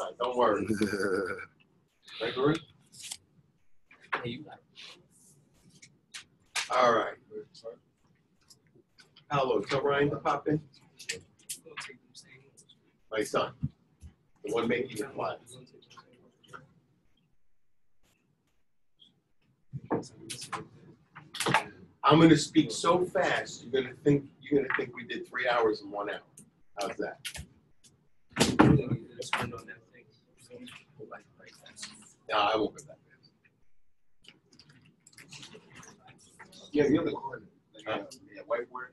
time. Don't worry. Gregory? All right. Hello, tell Ryan to pop in. My son. The one making the flags. I'm gonna speak so fast, you're gonna think, you're gonna think we did three hours in one hour. How's that? No, I won't go that fast. Yeah, the other corner, like, uh, yeah, whiteboard.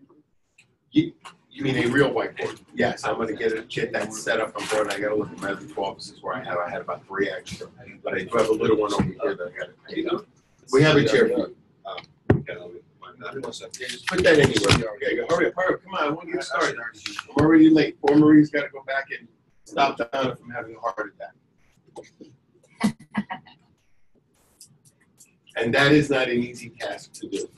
You, you mean a real whiteboard? Yes, I'm gonna get a kit that's set up on board. I gotta look at my other two offices where I have, I had about three extra. But I do have a little one over here that I gotta. We have a chair for you. Yeah, just put that anywhere. Okay, go. hurry up, hurry up, come on, I wanna get started. I'm already late. Poor Marie's gotta go back and stop Donna from having a heart attack. And that is not an easy task to do.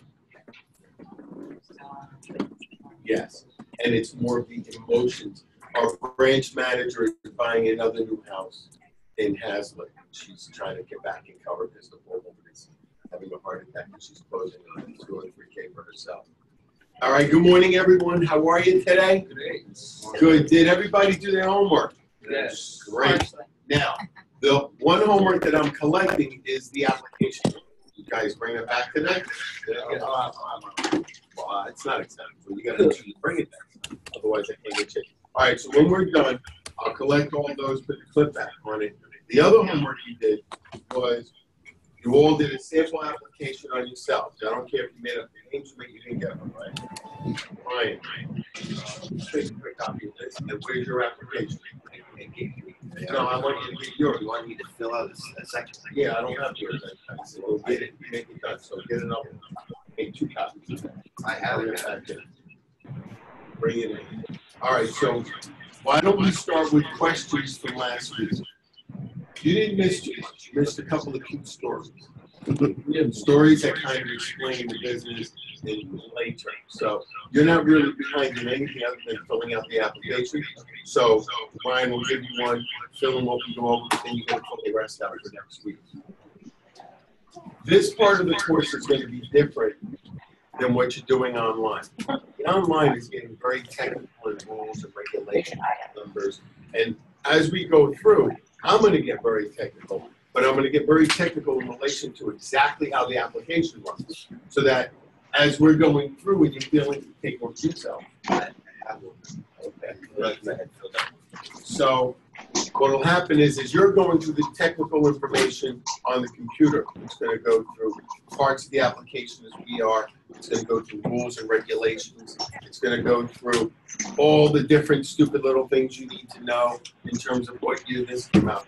Yes, and it's more of the emotions. Our branch manager is buying another new house in Hazlet. She's trying to get back in cover because the poor woman is having a heart attack and she's closing on two and three K for herself. All right, good morning, everyone. How are you today? Good. Did everybody do their homework? Yes. Great. Now, the one homework that I'm collecting is the application. You guys bring it back today? Well, it's not acceptable. You gotta bring it back. Otherwise, I can't get you. All right, so when we're done, I'll collect all those, put the clip back on it. The other homework you did was you all did a sample application on yourselves. I don't care if you made up your names, but you didn't get them, right? Ryan, uh, take a quick copy of this, and where's your application? No, I want you to get yours. You want me to fill out a second? Yeah, I don't have yours. Said, well, get it, make it done, so get it up. Make two copies. I have it. it back in. Bring it in. All right, so why don't we start with questions from last week? You didn't miss. You missed a couple of cute stories. Stories that kind of explain the business in lay terms. So you're not really behind in anything other than filling out the application. So Brian will give you one, fill them we go over, then you're going to fill the rest out for next week. This part of the course is going to be different than what you're doing online. The online is getting very technical in rules and regulations, numbers. And as we go through, I'm going to get very technical, but I'm going to get very technical in relation to exactly how the application works, So that as we're going through and you're feeling to take one yourself. Okay. So what'll happen is, is you're going through the technical information on the computer. It's gonna go through parts of the application as we are. It's gonna go through rules and regulations. It's gonna go through all the different stupid little things you need to know in terms of what year this came out.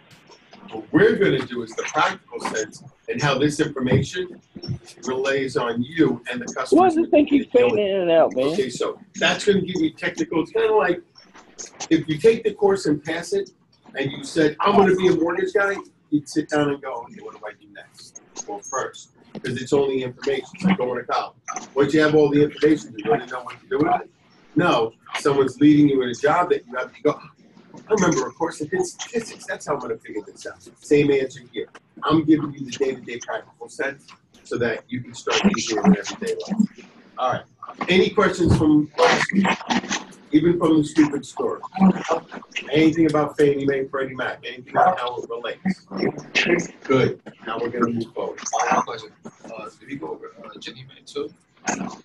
What we're gonna do is the practical sense and how this information relays on you and the Why customers. does this thing keep fading in and out, man? Okay, so that's gonna give you technical, it's kinda like, if you take the course and pass it, and you said, I'm gonna be a mortgage guy, you'd sit down and go, okay, what do I do next? Well, first, because it's only information, like going to college. Once you have all the information, you really know what to do with it? No, someone's leading you in a job that you have to go, I remember a course in statistics, that's how I'm gonna figure this out. Same answer here. I'm giving you the day-to-day practical sense, so that you can start using it in everyday life. All right, any questions from last week? Even from the stupid story? Anything about Fannie Mae, Freddie Mac, anything about how it relates? Good, now we're gonna move forward. Question. Uh, did we go over, uh, Ginnie Mae too?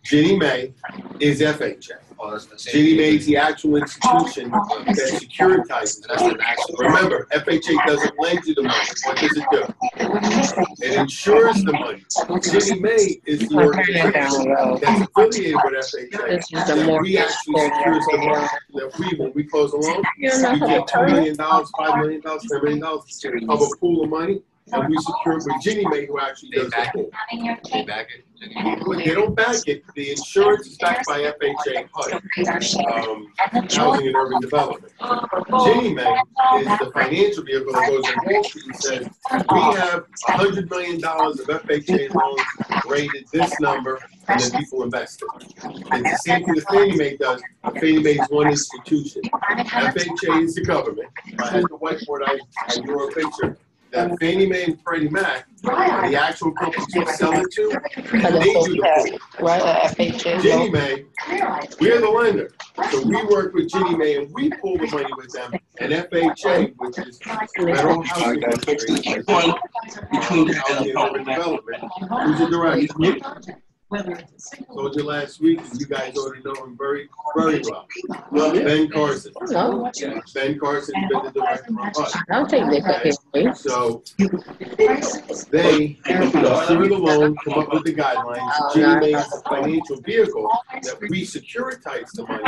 Ginnie Mae is FHA. Oh, same. Mae is the actual institution that securitizes. That's the national. Remember, FHA doesn't lend you the money, what does it do? It insures the money. Ginnie Mae is the organization that's affiliated with FHA. That we actually secures the money that we, when we close a loan, we get two million dollars, five million dollars, ten million dollars of a pool of money and we secure it with Ginnie Mae, who actually does the pool. They back it. They don't back it, the insurance is backed by FHA HUD, um, Housing and Urban Development. Ginnie Mae is the financial vehicle that goes on Wall Street and says, we have a hundred million dollars of FHA loans rated this number, and then people invest it. It's the same thing that Fannie Mae does, but Fannie Mae is one institution. FHA is the government. I had the whiteboard, I, I drew a picture, that Fannie Mae and Freddie Mac, the actual companies we sell it to, they do the pool. Right, FHA. Mae, we're the lender. So we work with Ginnie Mae and we pull the money with them. And FHA, which is Federal Housing Administration, Between the Housing and Urban Development, who's the director. Told you last week, and you guys already know him very, very well. Ben Carson. Ben Carson's been the director of HUD. I don't think they could hear. So they consider the loan, come up with the guidelines. Oh, Ginnie Mae is the financial vehicle that we securitize the money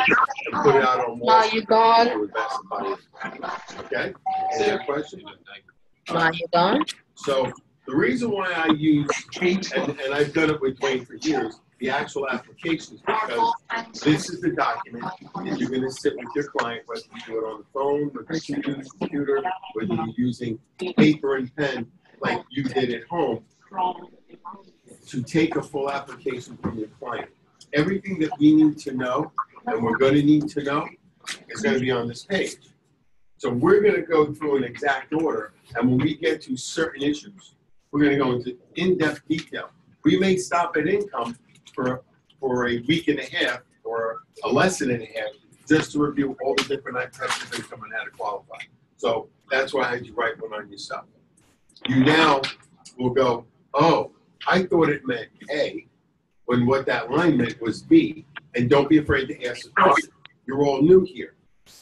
and put it out on Wall Street gone? to invest in money. Okay? Any other questions? Ma, you gone? So the reason why I use, and, and I've done it with Wayne for years, the actual applications, because this is the document that you're gonna sit with your client, whether you do it on the phone, whether you use the computer, whether you're using paper and pen like you did at home, to take a full application from your client. Everything that we need to know, and we're gonna need to know, is gonna be on this page. So we're gonna go through an exact order, and when we get to certain issues, we're gonna go into in-depth detail. We may stop at income for, for a week and a half, or a lesson and a half, just to review all the different types of income and how to qualify. So that's why I had you write one on yourself. You now will go, oh, I thought it meant A, when what that line meant was B, and don't be afraid to ask the question. You're all new here.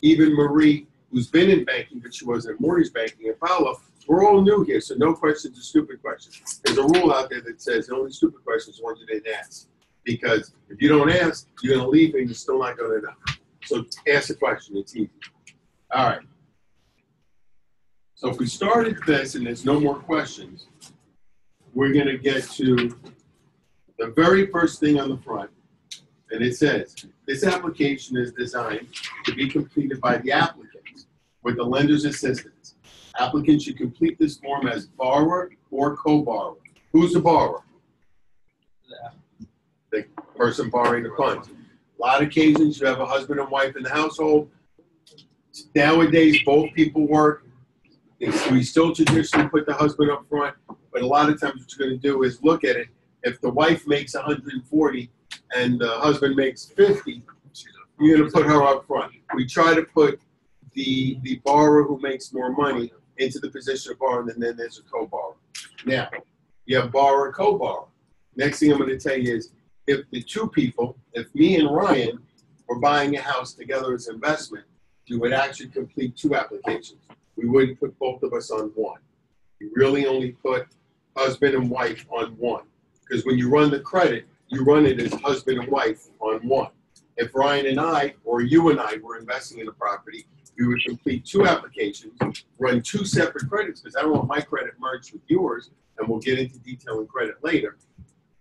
Even Marie, who's been in banking, but she wasn't in mortgage banking, and Paolo, we're all new here, so no questions are stupid questions. There's a rule out there that says the only stupid questions are ones you didn't ask. Because if you don't ask, you're gonna leave and you're still not gonna know. So ask the question, it's easy. All right. So if we started this and there's no more questions, we're gonna get to the very first thing on the front. And it says, this application is designed to be completed by the applicant with the lender's assistance. Applicant should complete this form as borrower or co-borrower. Who's the borrower? The person borrowing the funds. A lot of occasions, you have a husband and wife in the household. Nowadays, both people work. We still traditionally put the husband up front, but a lot of times what you're gonna do is look at it. If the wife makes hundred and forty and the husband makes fifty, you're gonna put her up front. We try to put the, the borrower who makes more money into the position of borrowing, and then there's a co-borrower. Now, you have borrower, co-borrower. Next thing I'm gonna tell you is, if the two people, if me and Ryan were buying a house together as investment, you would actually complete two applications. We wouldn't put both of us on one. You really only put husband and wife on one. Because when you run the credit, you run it as husband and wife on one. If Ryan and I, or you and I, were investing in a property, we would complete two applications, run two separate credits, because I don't want my credit merged with yours, and we'll get into detail in credit later.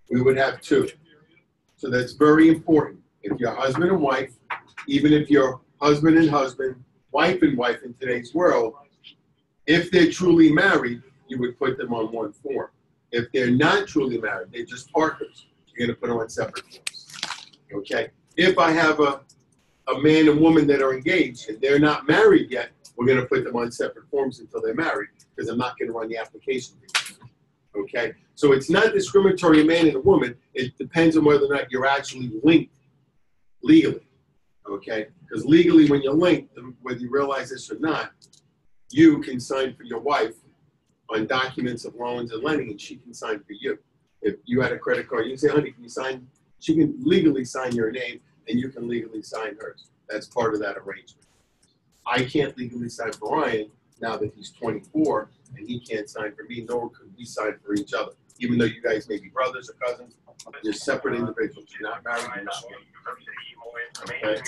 We would have two. So that's very important. If you're husband and wife, even if you're husband and husband, wife and wife in today's world, if they're truly married, you would put them on one form. If they're not truly married, they're just partners, you're gonna put them on separate forms. Okay? If I have a, a man and woman that are engaged and they're not married yet, we're gonna put them on separate forms until they're married, because I'm not gonna run the application. Okay? So it's not discriminatory, a man and a woman, it depends on whether or not you're actually linked legally. Okay? Because legally, when you're linked, whether you realize this or not, you can sign for your wife on documents of loans and lending, and she can sign for you. If you had a credit card, you can say, honey, can you sign? She can legally sign your name, and you can legally sign hers. That's part of that arrangement. I can't legally sign for Ryan now that he's 24, and he can't sign for me, nor could we sign for each other. Even though you guys may be brothers or cousins, you're separate individuals. You're not married, you're not married. Okay?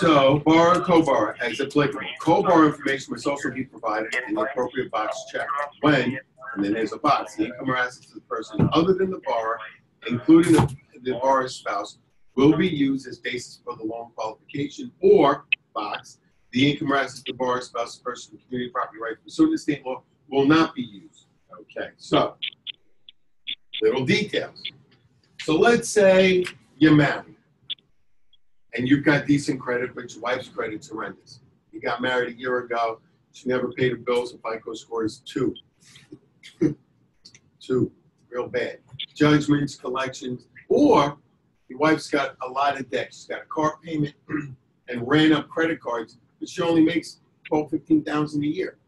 So, borrow and co-borrow as applicable. Co-borrow information must also be provided in the appropriate box checked when, and then there's a box, the income or assets of the person other than the borrower, including the, the borrower's spouse, will be used as basis for the loan qualification or box, the income assets of the borrower's spouse, person, community property rights pursuant to state law will not be used. Okay, so, little details. So let's say you're married and you've got decent credit, but your wife's credit's horrendous. You got married a year ago, she never paid her bills, her FICO score is two. two, real bad. Judgments, collections, or your wife's got a lot of debt. She's got a car payment and ran up credit cards, but she only makes twelve, fifteen thousand a year.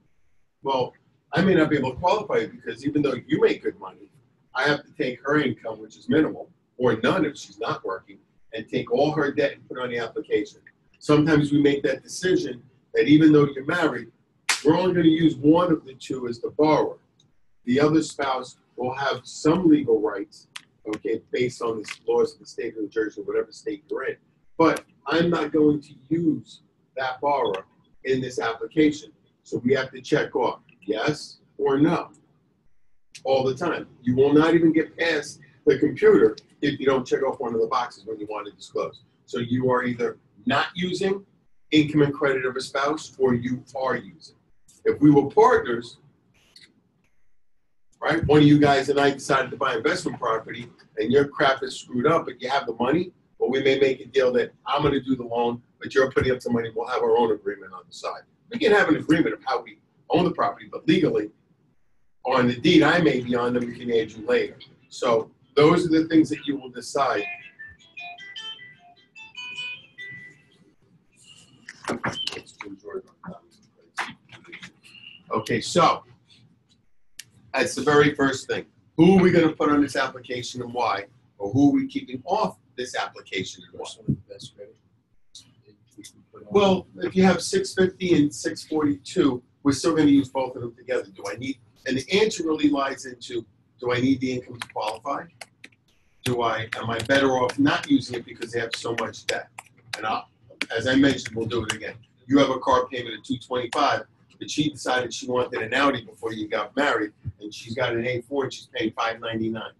Well, I may not be able to qualify because even though you make good money, I have to take her income, which is minimal, or none if she's not working, and take all her debt and put on the application. Sometimes we make that decision that even though you're married, we're only going to use one of the two as the borrower. The other spouse will have some legal rights, okay, based on the laws of the state of New Jersey or whatever state you're in. But I'm not going to use that borrower in this application. So we have to check off yes or no all the time. You will not even get past the computer if you don't check off one of the boxes when you want to disclose. So you are either not using income and credit of a spouse or you are using. If we were partners, right, one of you guys and I decided to buy investment property and your crap is screwed up, but you have the money, well, we may make a deal that I'm going to do the loan, but you're putting up some money, we'll have our own agreement on the side. We can have an agreement of how we own the property, but legally, on the deed I may be on, then we can add you later. So those are the things that you will decide. Okay, so that's the very first thing. Who are we going to put on this application and why? Or who are we keeping off this application and why? Well, if you have 650 and 642, we're still going to use both of them together. Do I need, and the answer really lies into, do I need the income to qualify? Do I, am I better off not using it because they have so much debt? And I, as I mentioned, we'll do it again. You have a car payment of 225, but she decided she wanted an Audi before you got married, and she's got an A4 and she's paying five ninety nine,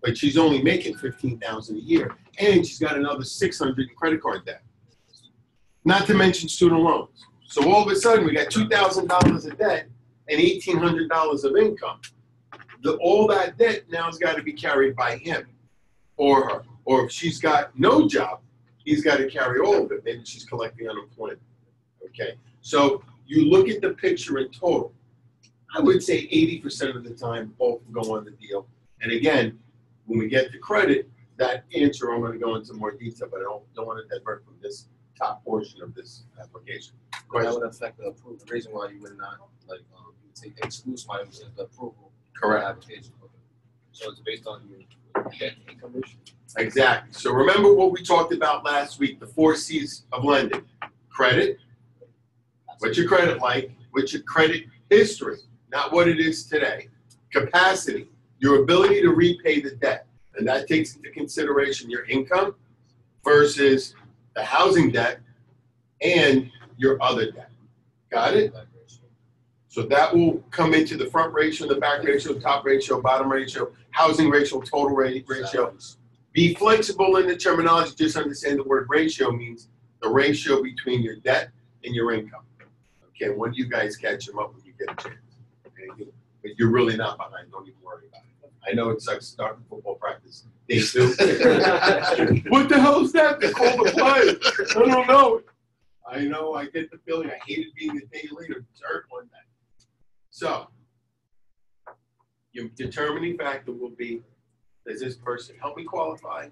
but she's only making fifteen thousand a year, and she's got another six hundred in credit card debt. Not to mention student loans. So all of a sudden, we got two thousand dollars of debt and eighteen hundred dollars of income. The, all that debt now's got to be carried by him or her. Or if she's got no job, he's got to carry all of it. Maybe she's collecting unemployment. Okay. So you look at the picture in total. I would say eighty percent of the time, both go on the deal. And again, when we get to credit, that answer I'm going to go into more detail, but I don't, don't want to divert from this top portion of this application. That would affect the approval, the reason why you would not, like, um, you would take exclude somebody the approval. Correct. Application. So it's based on your debt income ratio? Exactly. So remember what we talked about last week, the four C's of lending. Credit, what's your credit like? What's your credit history? Not what it is today. Capacity, your ability to repay the debt. And that takes into consideration your income versus the housing debt and your other debt. Got it? So that will come into the front ratio, the back ratio, top ratio, bottom ratio, housing ratio, total rate ratio. Be flexible in the terminology, just understand the word ratio means the ratio between your debt and your income. Okay, when do you guys catch them up when you get a chance? Okay, But you're really not behind, don't even worry about it. I know it sucks starting football practice. Day two. What the hell is that? They call the play. I don't know. I know, I get the feeling, I hated being a day later, third one day. So, your determining factor will be, does this person help me qualify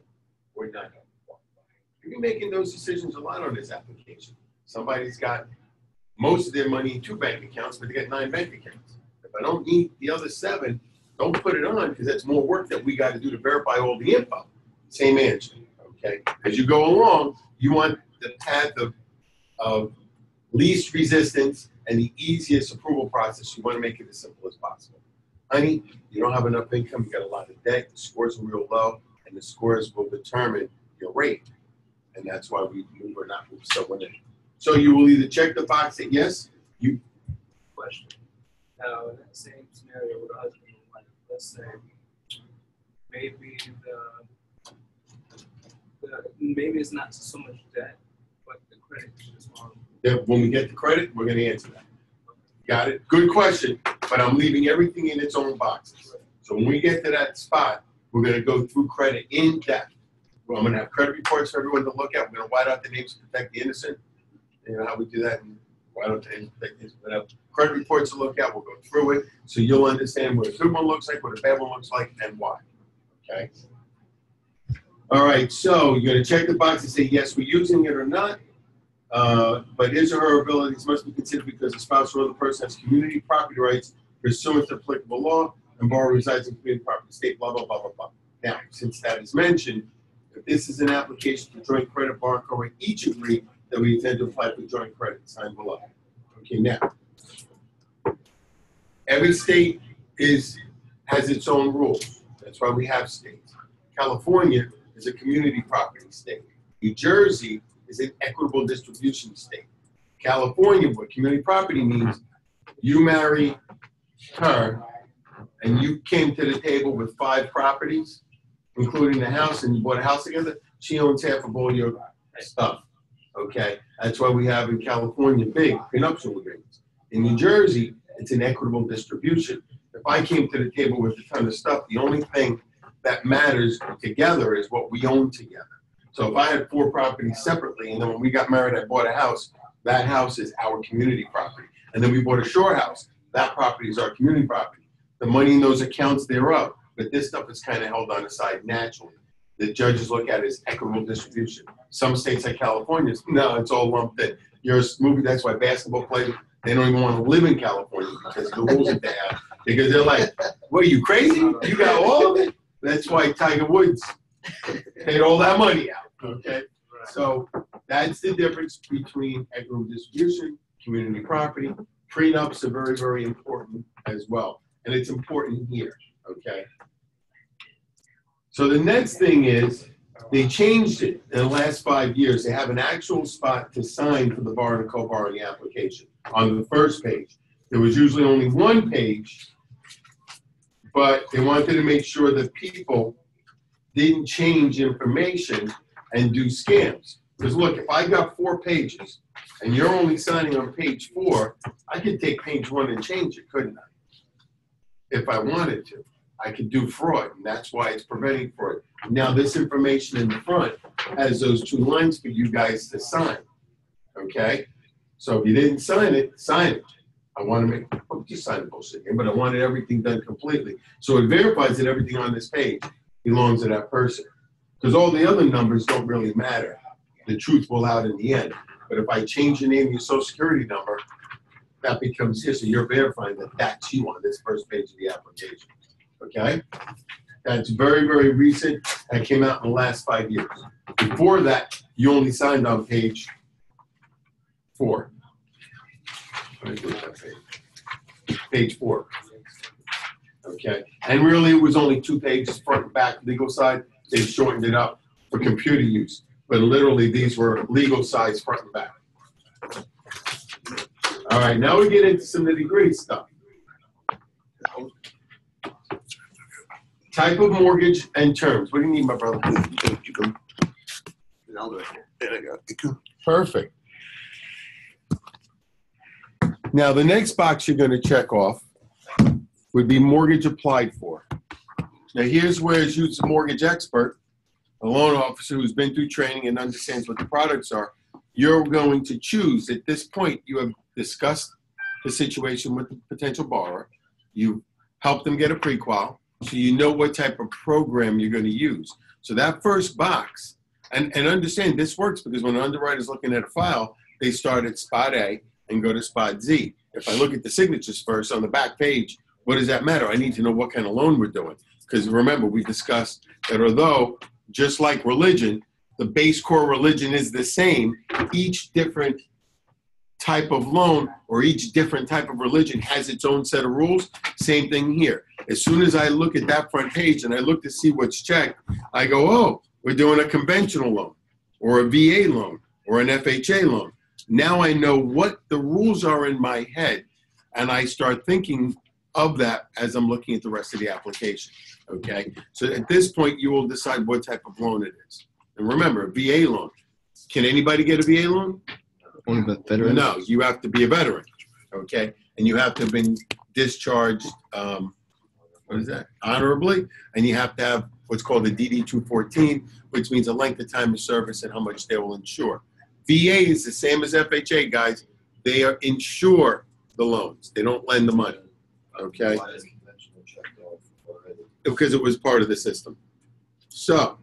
or not help me qualify? You're making those decisions a lot on this application. Somebody's got most of their money in two bank accounts, but they got nine bank accounts. If I don't need the other seven, don't put it on because that's more work that we got to do to verify all the info. Same answer, okay? As you go along, you want the path of, of least resistance and the easiest approval process. You want to make it as simple as possible. Honey, you don't have enough income, you got a lot of debt, the scores are real low, and the scores will determine your rate. And that's why we move or not move someone in. So you will either check the box that yes, question. Now, in that same scenario with a husband and wife, let's say maybe the, the maybe it's not so much debt, but the credit is wrong. then when we get the credit, we're gonna answer that. Got it? Good question, but I'm leaving everything in its own boxes. So when we get to that spot, we're gonna go through credit in depth. I'm gonna have credit reports for everyone to look at. We're gonna white out the names to protect the innocent. You know how we do that? And White out the names to protect the innocent. We're gonna have credit reports to look at. We'll go through it, so you'll understand what a good one looks like, what a bad one looks like, and why. Okay? All right, so you're gonna check the box and say, yes, we're using it or not. Uh, but his or her abilities must be considered because the spouse or other person has community property rights pursuant to applicable law and borrower resides in community property state, blah, blah, blah, blah, blah. Now, since that is mentioned, if this is an application for joint credit, borrower and each agree that we apply for joint credit, sign below. Okay, now. Every state is, has its own rules. That's why we have states. California is a community property state. New Jersey is an equitable distribution state. California, what community property means, you marry her and you came to the table with five properties, including the house, and you bought a house together, she owns half of all your stuff. Okay? That's why we have in California big prenuptial agreements. In New Jersey, it's an equitable distribution. If I came to the table with a ton of stuff, the only thing that matters together is what we own together. So if I had four properties separately, and then when we got married, I bought a house, that house is our community property. And then we bought a shore house, that property is our community property. The money in those accounts thereof, but this stuff is kind of held on the side naturally. The judges look at is equitable distribution. Some states like California, no, it's all lumped in. You're that's why basketball players, they don't even want to live in California because the rules that they have. Because they're like, what, are you crazy? You got all of it? That's why Tiger Woods paid all that money out, okay? So that's the difference between equitable distribution, community property. Prenups are very, very important as well. And it's important here, okay? So the next thing is, they changed it in the last five years. They have an actual spot to sign for the borrowing and co-borrowing application on the first page. There was usually only one page, but they wanted to make sure that people didn't change information and do scams. Because look, if I got four pages and you're only signing on page four, I could take page one and change it, couldn't I? If I wanted to. I could do fraud, and that's why it's preventing fraud. Now, this information in the front has those two lines for you guys to sign. Okay? So if you didn't sign it, sign it. I want to make, oh, just sign the bullshit again, but I wanted everything done completely. So it verifies that everything on this page belongs to that person. Because all the other numbers don't really matter. The truth will out in the end. But if I change your name your social security number, that becomes here. So you're verifying that that's you on this first page of the application. Okay? That's very, very recent. That came out in the last five years. Before that, you only signed on page four. Page. Page four. Okay, and really, it was only two pages, front and back, legal side. They shortened it up for computer use, but literally, these were legal size, front and back. All right, now we get into some nitty gritty stuff. Type of mortgage and terms. What do you need, my brother? You can, you can. I'll do it. There I go. You Perfect. Now, the next box you're gonna check off would be mortgage applied for. Now, here's where as you, as a mortgage expert, a loan officer who's been through training and understands what the products are, you're going to choose, at this point, you have discussed the situation with the potential borrower. You helped them get a pre-qual, so you know what type of program you're gonna use. So that first box, and, and understand this works because when an underwriter is looking at a file, they start at spot A and go to spot Z. If I look at the signatures first on the back page, what does that matter? I need to know what kind of loan we're doing. Because remember, we discussed that although, just like religion, the base core religion is the same, each different type of loan or each different type of religion has its own set of rules. Same thing here. As soon as I look at that front page and I look to see what's checked, I go, oh, we're doing a conventional loan. or a VA loan or an FHA loan. Now I know what the rules are in my head and I start thinking of that as I'm looking at the rest of the application. Okay? So at this point, you will decide what type of loan it is. And remember, a VA loan. Can anybody get a VA loan? Only the veterans? No, you have to be a veteran. Okay? And you have to have been discharged, um, what is that? Honorably. And you have to have what's called a DD 214, which means a length of time of service and how much they will insure. VA is the same as FHA, guys. They are insure the loans. They don't lend the money. Okay. Why is conventional checked off already? because it was part of the system. So,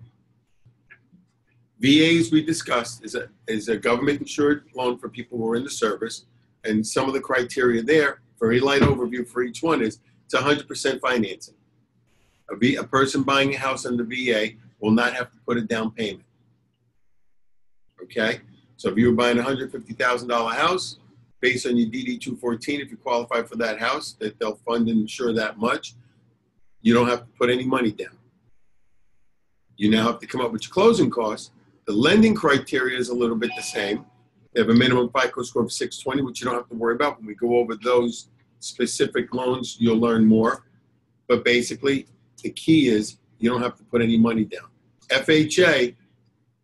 VAs we discussed is a is a government insured loan for people who are in the service, and some of the criteria there, very light overview for each one is it's 100% financing. A, v, a person buying a house under VA will not have to put a down payment. Okay, so if you were buying a $150,000 house, based on your DD 214, if you qualify for that house, that they'll fund and insure that much you don't have to put any money down. You now have to come up with your closing costs. The lending criteria is a little bit the same. They have a minimum FICO score of 620, which you don't have to worry about. When we go over those specific loans, you'll learn more. But basically, the key is you don't have to put any money down. FHA,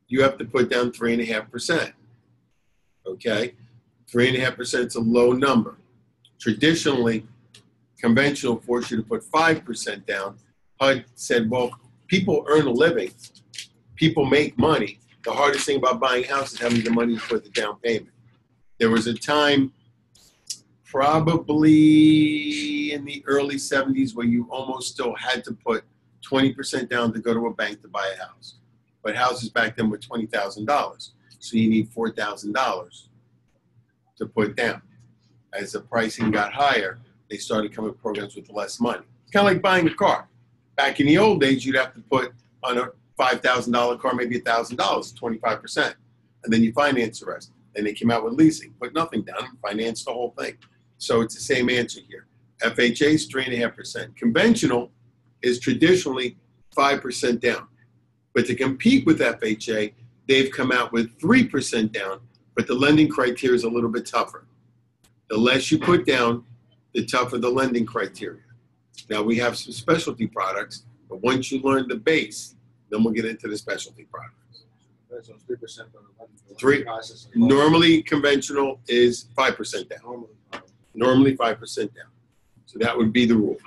you have to put down 3.5%. Okay? 3.5% is a low number. Traditionally, conventional forced you to put 5% down. HUD said, well, people earn a living, people make money. The hardest thing about buying a house is having the money for the down payment. There was a time, probably in the early 70s, where you almost still had to put 20% down to go to a bank to buy a house. But houses back then were $20,000. So you need $4,000 to put down. As the pricing got higher, they started coming programs with less money. It's kind of like buying a car. Back in the old days, you'd have to put on a five thousand dollar car, maybe thousand dollars, twenty five percent, and then you finance the rest. Then they came out with leasing, put nothing down, and finance the whole thing. So it's the same answer here. FHA is three and a half percent. Conventional is traditionally five percent down, but to compete with FHA, they've come out with three percent down, but the lending criteria is a little bit tougher. The less you put down, the tougher the lending criteria. Now we have some specialty products, but once you learn the base, then we'll get into the specialty products. Three percent for the lending- the Three- lending process. is low. Normally, conventional is five percent down. Normally, Normally, five percent down. So that would be the rule.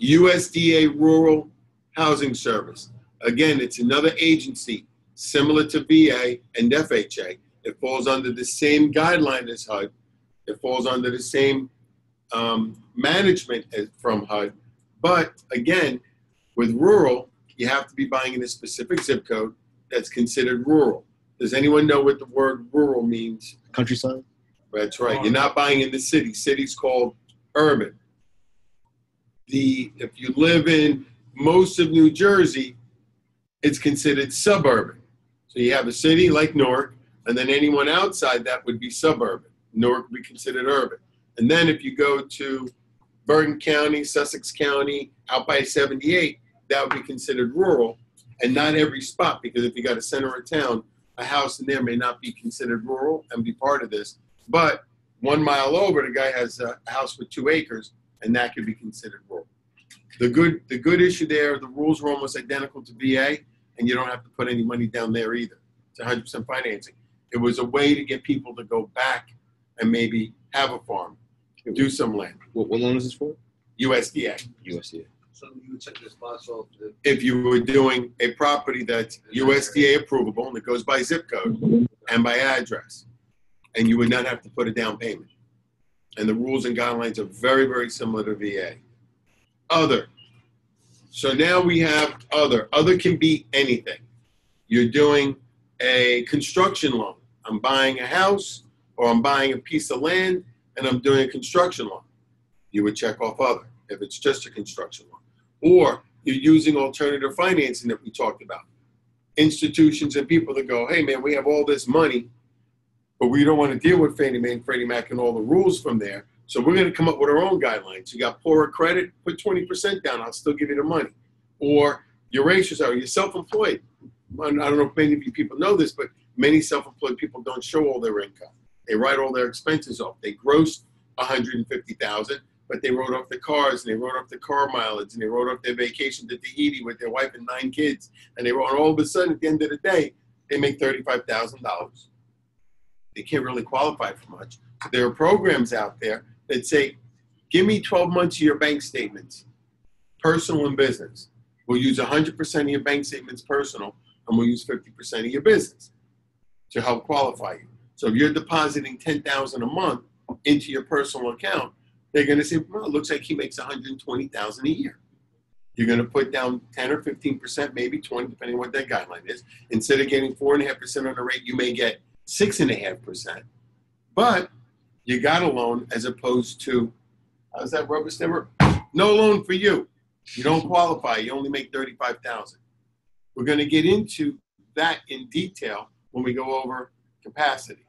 USDA Rural Housing Service. Again, it's another agency similar to VA and FHA. It falls under the same guideline as HUD. It falls under the same um, management as, from HUD. But again, with rural, you have to be buying in a specific zip code that's considered rural. Does anyone know what the word rural means? Countryside? That's right. You're not buying in the city. City's called urban. The if you live in most of New Jersey, it's considered suburban. So you have a city like Newark, and then anyone outside that would be suburban. Newark would be considered urban. And then if you go to Bergen County, Sussex County, out by 78, that would be considered rural. And not every spot, because if you got a center of town, a house in there may not be considered rural and be part of this. But one mile over, the guy has a house with two acres, and that could be considered rural. The good, the good issue there, the rules are almost identical to VA, and you don't have to put any money down there either. It's 100% financing. It was a way to get people to go back and maybe have a farm, do some land. What, what loan is this for? USDA. USDA. So you would check this if- If you were doing a property that's USDA approvable and it goes by zip code and by address, and you would not have to put a down payment. And the rules and guidelines are very, very similar to VA. Other. So now we have other. Other can be anything. You're doing a construction loan. I'm buying a house or I'm buying a piece of land and I'm doing a construction loan. You would check off other if it's just a construction loan. Or you're using alternative financing that we talked about. Institutions and people that go, hey man, we have all this money, but we don't want to deal with Fannie Mae and Freddie Mac and all the rules from there. So we're going to come up with our own guidelines. You got poorer credit, put 20% down, I'll still give you the money. Or your ratios are, you're self employed. I don't know if many of you people know this, but many self-employed people don't show all their income. They write all their expenses off. They grossed 150,000, but they wrote off the cars and they wrote off the car mileage and they wrote off their vacation to Tahiti with their wife and nine kids. And they wrote all of a sudden at the end of the day, they make $35,000. They can't really qualify for much. So there are programs out there that say, give me 12 months of your bank statements, personal and business. We'll use 100% of your bank statements personal and we'll use 50% of your business to help qualify you. So if you're depositing 10,000 a month into your personal account, they're going to say, well, it looks like he makes 120,000 a year. You're going to put down 10 or 15%, maybe 20, depending on what that guideline is. Instead of getting 4.5% on the rate, you may get 6.5%. But you got a loan as opposed to, how's that rubber stammer? No loan for you. You don't qualify. You only make 35,000. We're going to get into that in detail when we go over capacity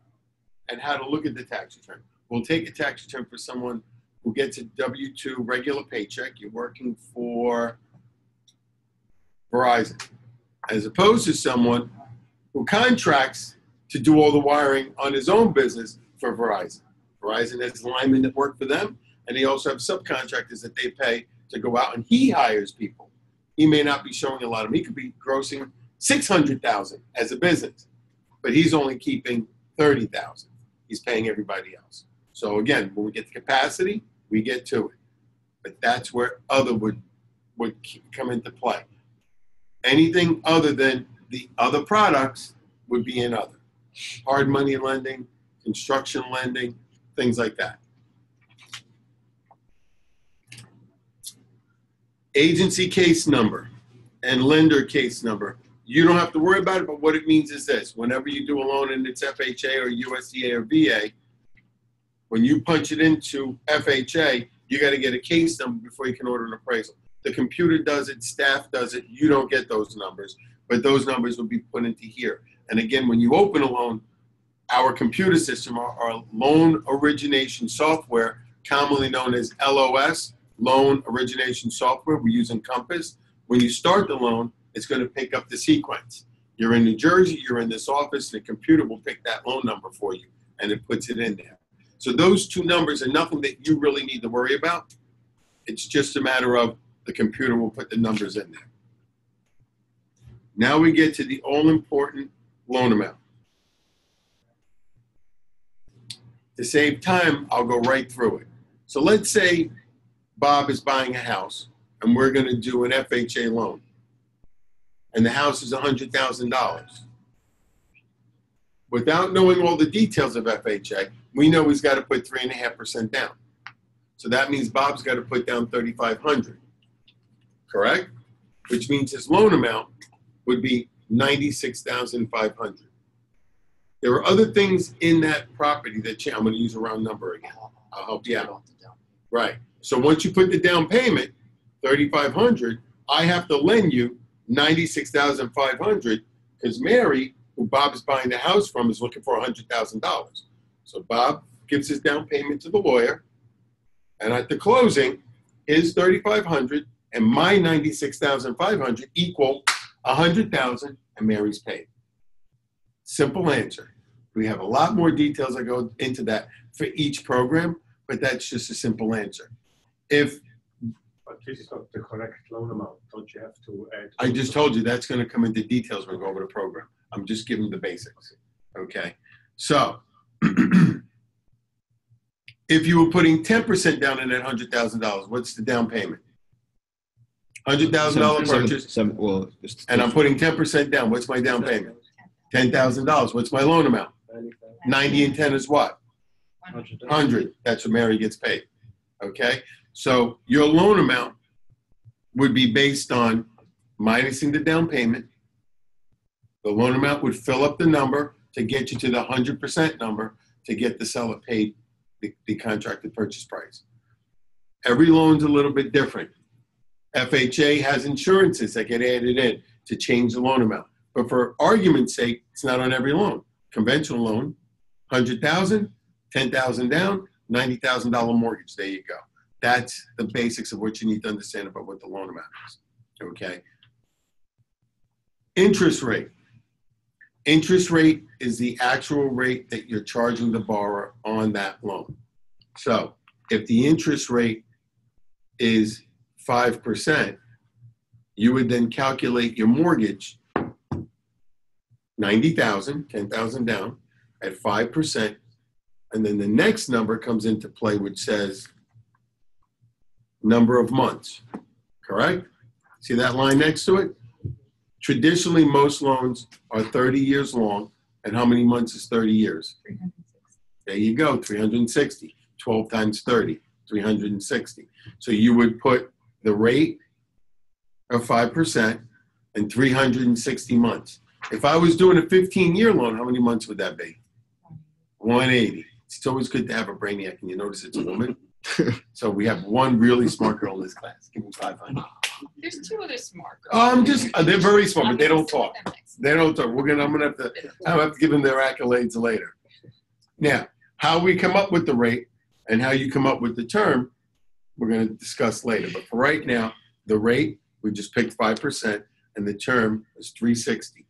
and how to look at the tax return. We'll take a tax return for someone who gets a W 2 regular paycheck. You're working for Verizon, as opposed to someone who contracts to do all the wiring on his own business for Verizon. Verizon has linemen that work for them, and they also have subcontractors that they pay to go out and he hires people. He may not be showing a lot of, he could be grossing 600,000 as a business, but he's only keeping 30,000. He's paying everybody else. So again, when we get to capacity, we get to it. But that's where other would would come into play. Anything other than the other products would be in other. Hard money lending, construction lending, things like that. Agency case number and lender case number. You don't have to worry about it, but what it means is this whenever you do a loan and it's FHA or USDA or VA, when you punch it into FHA, you got to get a case number before you can order an appraisal. The computer does it, staff does it. You don't get those numbers, but those numbers will be put into here. And again, when you open a loan, our computer system, our, our loan origination software, commonly known as LOS, loan origination software, we use Encompass. When you start the loan, it's going to pick up the sequence. You're in New Jersey, you're in this office, and the computer will pick that loan number for you and it puts it in there. So those two numbers are nothing that you really need to worry about. It's just a matter of the computer will put the numbers in there. Now we get to the all important loan amount. To save time, I'll go right through it. So let's say Bob is buying a house and we're going to do an FHA loan. And the house is $100,000. Without knowing all the details of FHA, we know he's got to put 3.5% down. So that means Bob's got to put down 3,500, correct? Which means his loan amount would be 96,500. There are other things in that property that I'm going to use a round number again. I'll help you out. Right. So once you put the down payment, 3,500, I have to lend you 96,500 because Mary, who Bob is buying the house from, is looking for $100,000. So Bob gives his down payment to the lawyer, and at the closing, his 3,500 and my 96,500 equal 100,000, and Mary's paid. Simple answer. We have a lot more details that go into that for each program, but that's just a simple answer. If But this is not the correct loan amount, don't you have to add? I just told you that's going to come into details when we go over the program. I'm just giving the basics. Okay. So if you were putting 10% down in that $100,000, what's the down payment? $100,000 Seven- seven- purchase, seven- well, it's- and I'm putting 10% down. What's my down payment? $10,000. What's my loan amount? 90 and 10 is what? 100. That's what Mary gets paid. Okay? So your loan amount would be based on minusing the down payment. The loan amount would fill up the number to get you to the 100% number to get the seller paid the, the contracted purchase price. Every loan's a little bit different. FHA has insurances that get added in to change the loan amount. But for argument's sake, it's not on every loan. Conventional loan, 100,000, 10,000 down, $90,000 mortgage. There you go. That's the basics of what you need to understand about what the loan amount is. Okay. Interest rate. Interest rate is the actual rate that you're charging the borrower on that loan. So if the interest rate is 5%, you would then calculate your mortgage 90,000, 10,000 down at 5%. And then the next number comes into play, which says number of months, correct? See that line next to it? Traditionally, most loans are 30 years long. And how many months is 30 years? There you go, 360. 12 times 30, 360. So you would put the rate of 5% and 360 months. If I was doing a 15 year loan, how many months would that be? 180. It's always good to have a brainiac, and you notice it's a woman. so we have one really smart girl in this class. Give me 500. There's two other smart girls. Oh, I'm just, uh, they're very smart, but they don't talk. They don't talk. We're gonna, I'm gonna have to, I'll have to give them their accolades later. Now, how we come up with the rate and how you come up with the term, we're gonna discuss later. But for right now, the rate, we just picked five percent and the term is three sixty.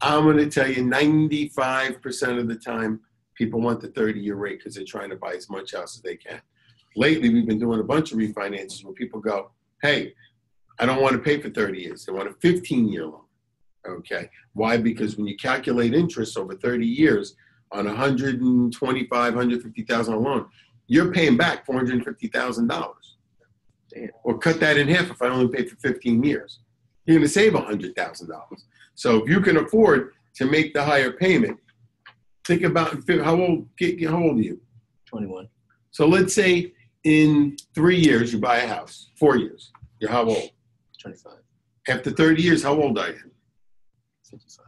I'm gonna tell you ninety-five percent of the time, people want the thirty-year rate because they're trying to buy as much house as they can. Lately, we've been doing a bunch of refinances where people go, hey, I don't want to pay for thirty years. They want a fifteen-year loan. Okay, why? Because when you calculate interest over 30 years on 125, 150,000 loan, you're paying back $450,000. Damn. Or cut that in half if I only pay for 15 years. You're going to save $100,000. So if you can afford to make the higher payment, think about how old get- how old are you? 21. So let's say in three years you buy a house. Four years, you're how old? 25. After 30 years, how old are you? 55.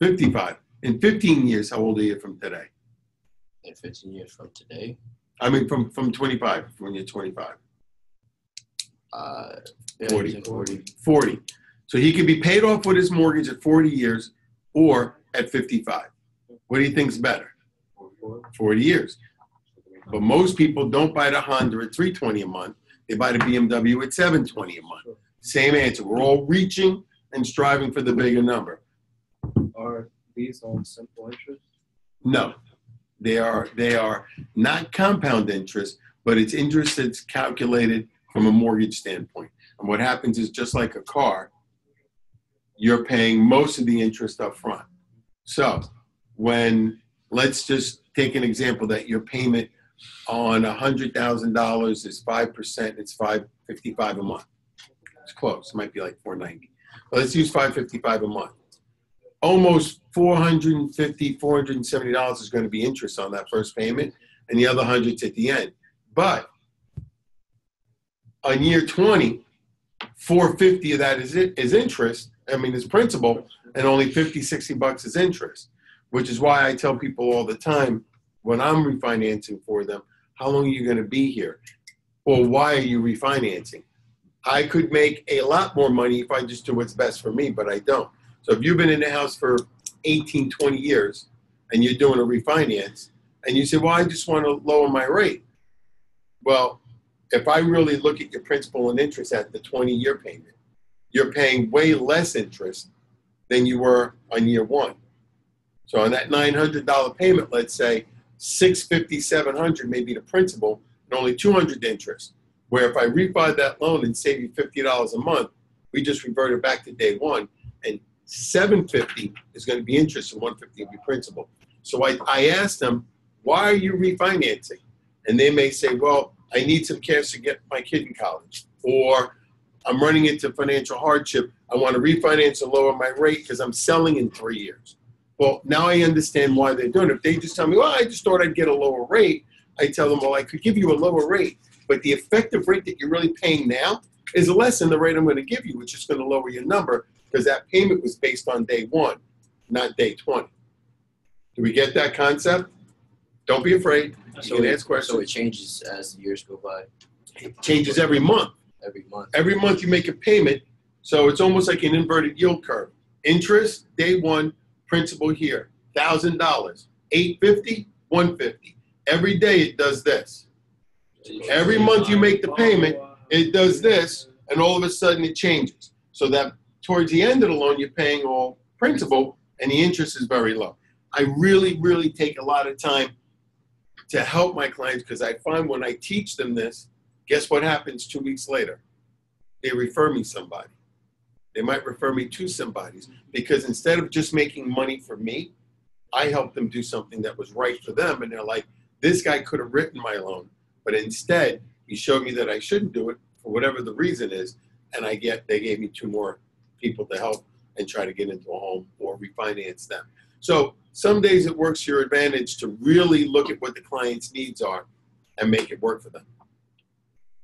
55. In 15 years, how old are you from today? In 15 years from today, I mean, from, from 25, when you're 25. uh, 40. 40. 40. So he could be paid off with his mortgage at 40 years or at 55. What do you think's better? 40 years. But most people don't buy the Honda at 320 a month. They buy the BMW at 720 a month. Same answer. We're all reaching and striving for the bigger number. Are these on simple interest? No, they are they are not compound interest, but it's interest that's calculated from a mortgage standpoint. And what happens is just like a car, you're paying most of the interest up front. So when let's just take an example that your payment on a hundred thousand dollars is five percent, it's five fifty-five a month. It's close, it might be like 490. But Let's use five fifty-five a month. Almost 450 470 dollars is going to be interest on that first payment and the other hundreds at the end. But on year 20 450 of that is it is interest i mean is principal and only 50 60 bucks is interest which is why i tell people all the time when i'm refinancing for them how long are you going to be here? Or why are you refinancing i could make a lot more money if i just do what's best for me but i don't so if you've been in the house for 18, 20 years and you're doing a refinance and you say, well, I just want to lower my rate. Well, if I really look at your principal and interest at the 20 year payment, you're paying way less interest than you were on year one. So on that $900 payment, let's say 650, 700 may be the principal and only 200 interest. Where if I refi that loan and save you $50 a month, we just revert it back to day one and 750 is going to be interest and 150 will be principal. So I, I asked them, why are you refinancing? And they may say, well, I need some cash to get my kid in college. Or I'm running into financial hardship. I want to refinance and lower my rate because I'm selling in three years. Well, now I understand why they're doing it. If they just tell me, well, I just thought I'd get a lower rate, I tell them, well, I could give you a lower rate, but the effective rate that you're really paying now is less than the rate I'm going to give you, which is going to lower your number because that payment was based on day one, not day 20. Do we get that concept? Don't be afraid. You So can it, ask questions. so it changes as the years go by It changes every month. every month. Every month you make a payment, so it's almost like an inverted yield curve. Interest, day one, principal here, thousand dollars, eight fifty, one fifty. Every day it does this. Every month you make the payment, it does this, and all of a sudden it changes. So that towards the end of the loan, you're paying all principal and the interest is very low. I really, really take a lot of time to help my clients because I find when I teach them this, guess what happens two weeks later? They refer me somebody. They might refer me to somebody's because instead of just making money for me, I help them do something that was right for them. And they're like, this guy could have written my loan, but instead he showed me that I shouldn't do it for whatever the reason is. And I get, they gave me two more people to help and try to get into a home or refinance them. So some days it works to your advantage to really look at what the client's needs are and make it work for them.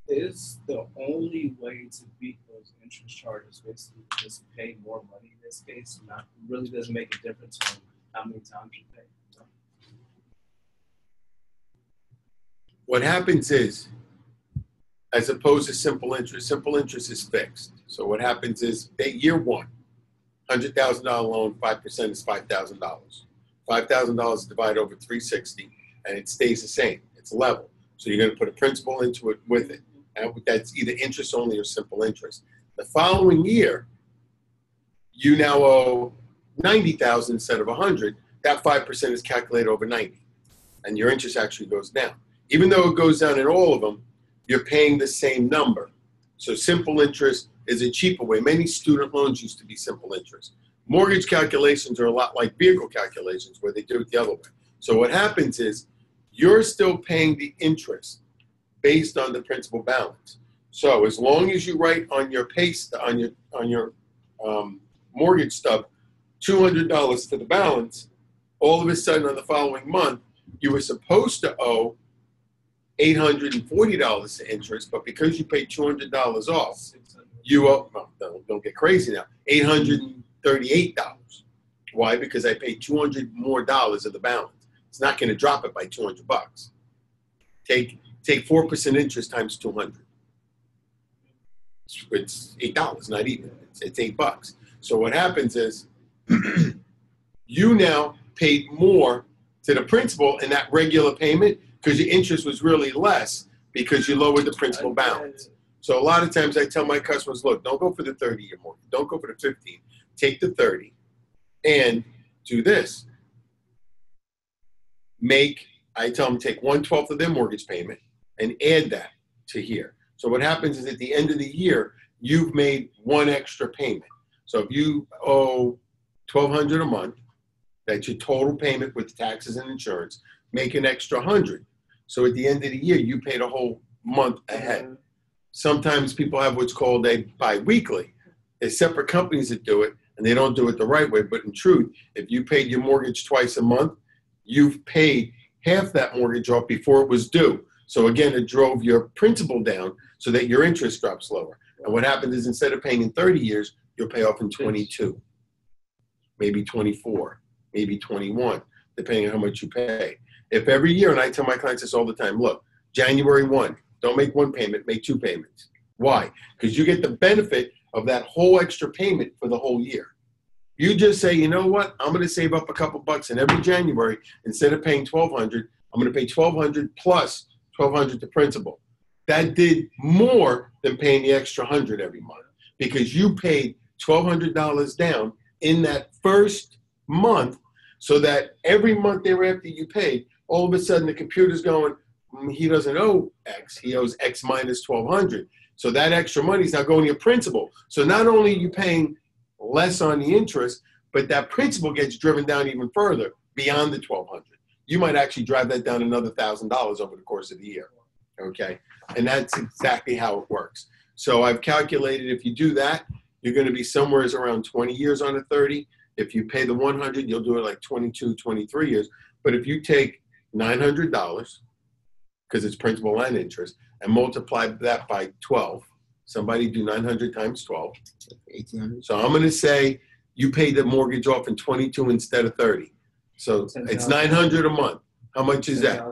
Is the only way to beat those interest charges basically just pay more money in this case? Not really doesn't make a difference on how many times you pay. What happens is, as opposed to simple interest, simple interest is fixed. So what happens is, they, year one, hundred thousand dollar loan, five percent is five thousand dollars. Five thousand dollars divided over three sixty, and it stays the same. It's level. So you're going to put a principal into it with it, and that's either interest only or simple interest. The following year, you now owe ninety thousand instead of a hundred. That five percent is calculated over ninety, and your interest actually goes down. Even though it goes down in all of them, you're paying the same number. So simple interest is a cheaper way. Many student loans used to be simple interest. Mortgage calculations are a lot like vehicle calculations where they do it the other way. So what happens is you're still paying the interest based on the principal balance. So as long as you write on your pay on your on your um, mortgage stub two hundred dollars to the balance, all of a sudden on the following month you were supposed to owe eight hundred and forty dollars to interest, but because you paid two hundred dollars off, you owe, don't, don't get crazy now, eight hundred and thirty-eight dollars. Why? Because I paid two hundred more dollars of the balance. It's not gonna drop it by two hundred bucks. Take, take four percent interest times two hundred. It's eight dollars, not even, it's, it's eight bucks. So what happens is, you now paid more to the principal in that regular payment, because your interest was really less, because you lowered the principal balance. So a lot of times I tell my customers, look, don't go for the 30 year mortgage. Don't go for the 15. Take the 30 and do this. Make, I tell them take one twelfth of their mortgage payment and add that to here. So what happens is at the end of the year, you've made one extra payment. So if you owe 1200 a month, that's your total payment with taxes and insurance, make an extra 100. So at the end of the year, you paid a whole month ahead. Mm-hmm. Sometimes people have what's called a biweekly. There's separate companies that do it, and they don't do it the right way. But in truth, if you paid your mortgage twice a month, you've paid half that mortgage off before it was due. So again, it drove your principal down so that your interest drops lower. And what happens is instead of paying in 30 years, you'll pay off in 22, maybe 24, maybe 21, depending on how much you pay. If every year, and I tell my clients this all the time, look, January 1, don't make one payment, make two payments. Why? Because you get the benefit of that whole extra payment for the whole year. You just say, you know what? I'm going to save up a couple bucks, and every January, instead of paying 1200 I'm going to pay 1200 plus 1200 to principal. That did more than paying the extra 100 every month because you paid $1,200 down in that first month so that every month thereafter you paid, all of a sudden the computer's going, "Mm, he doesn't owe X, he owes X minus 1200. So that extra money is now going to your principal. So not only are you paying less on the interest, but that principal gets driven down even further beyond the 1200. You might actually drive that down another thousand dollars over the course of the year. Okay, and that's exactly how it works. So I've calculated if you do that, you're going to be somewhere around 20 years on a 30. If you pay the 100, you'll do it like 22, 23 years. But if you take $900 because it's principal and interest and multiply that by 12, somebody do 900 times 12. 1800. So I'm going to say you paid the mortgage off in 22 instead of 30. So it's 900 a month. How much is that?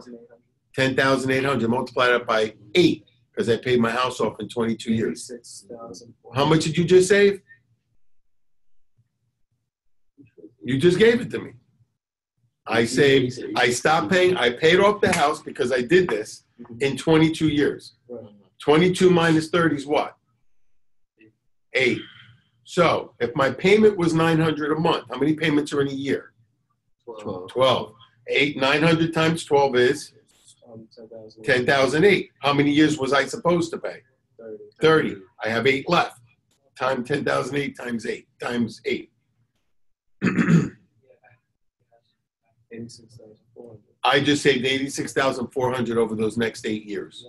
10,800. Multiply that by eight because I paid my house off in 22 years. How much did you just save? You just gave it to me. I saved, I stopped paying, I paid off the house because I did this in 22 years. 22 minus 30 is what? Eight. So if my payment was nine hundred a month, how many payments are in a year? Twelve. Twelve. Eight, nine hundred times twelve is Um, ten thousand. ten thousand eight. How many years was I supposed to pay? Thirty. Thirty. I have eight left. Time ten thousand eight times eight, times eight. I just saved eighty-six thousand four hundred over those next eight years.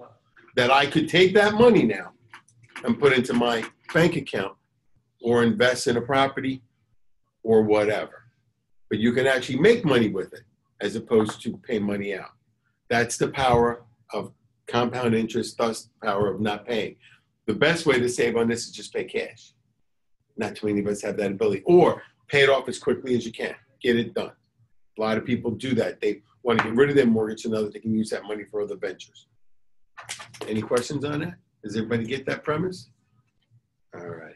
That I could take that money now and put into my bank account or invest in a property or whatever. But you can actually make money with it as opposed to pay money out. That's the power of compound interest, thus power of not paying. The best way to save on this is just pay cash. Not too many of us have that ability. Or pay it off as quickly as you can. Get it done. A lot of people do that. They want to get rid of their mortgage so now that they can use that money for other ventures. Any questions on that? Does everybody get that premise? All right.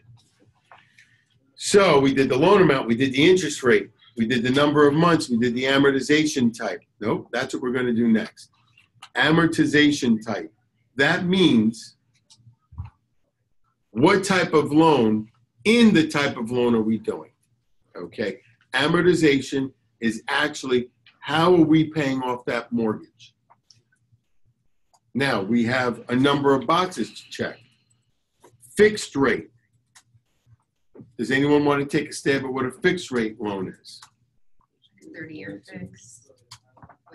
So we did the loan amount, we did the interest rate, we did the number of months, we did the amortization type. Nope, that's what we're going to do next. Amortization type. That means what type of loan in the type of loan are we doing? Okay. Amortization is actually how are we paying off that mortgage? Now, we have a number of boxes to check. Fixed rate. Does anyone want to take a stab at what a fixed rate loan is? Thirty-year fix.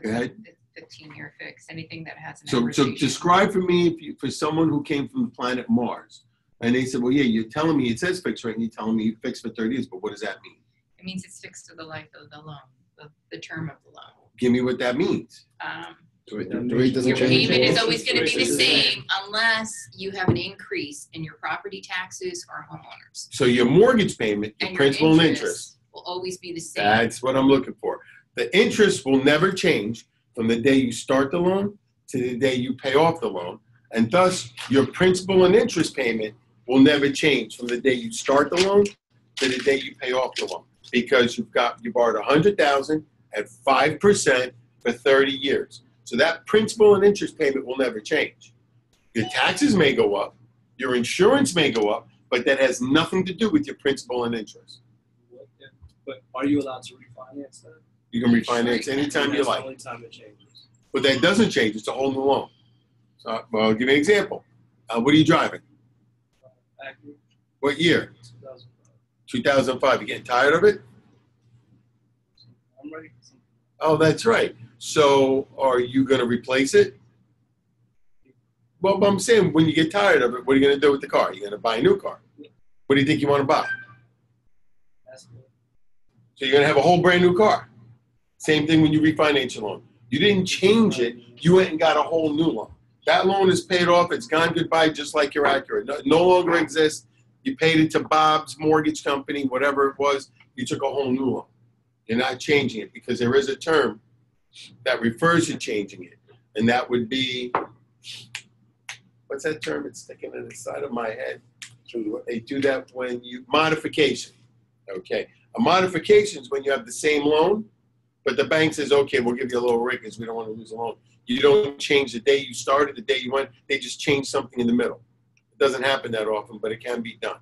Go ahead. Fifteen-year fix, anything that has an So, so describe for me, if you, for someone who came from the planet Mars, and they said, well, yeah, you're telling me it says fixed rate, and you're telling me you fixed for 30 years, but what does that mean? It means it's fixed to the life of the loan, the, the term of the loan. Give me what that means. Um, The rate- the rate doesn't Your change. payment is always gonna be the same unless you have an increase in your property taxes or homeowners. So your mortgage payment, your And your principal and interest, Will always be the same. that's what I'm looking for. The interest will never change from the day you start the loan to the day you pay off the loan. And thus, your principal and interest payment will never change from the day you start the loan to the day you pay off the loan. Because you've got, you borrowed a hundred thousand at five percent for thirty years. So that principal and interest payment will never change. Your taxes may go up, your insurance may go up, but that has nothing to do with your principal and interest. But are you allowed to refinance that? You can refinance anytime you like. only time it changes. But that doesn't change, it's a whole new loan. So, well, I'll give you an example. Uh, what are you driving? What year? Two thousand five. You getting tired of it? I'm ready for something. Oh, that's right. So, are you going to replace it? Well, but I'm saying, when you get tired of it, what are you going to do with the car? You're going to buy a new car. What do you think you want to buy? So, you're going to have a whole brand new car. Same thing when you refinance your loan. You didn't change it, you went and got a whole new loan. That loan is paid off, it's gone goodbye, just like your Acura. No, no longer exists. You paid it to Bob's mortgage company, whatever it was, you took a whole new loan. You're not changing it because there is a term that refers to changing it. And that would be, what's that term? It's sticking in the side of my head. They do that when you, modification. Okay. A modification is when you have the same loan, but the bank says, okay, we'll give you a little rate because we don't want to lose a loan. You don't change the day you started, the day you went. They just change something in the middle. It doesn't happen that often, but it can be done.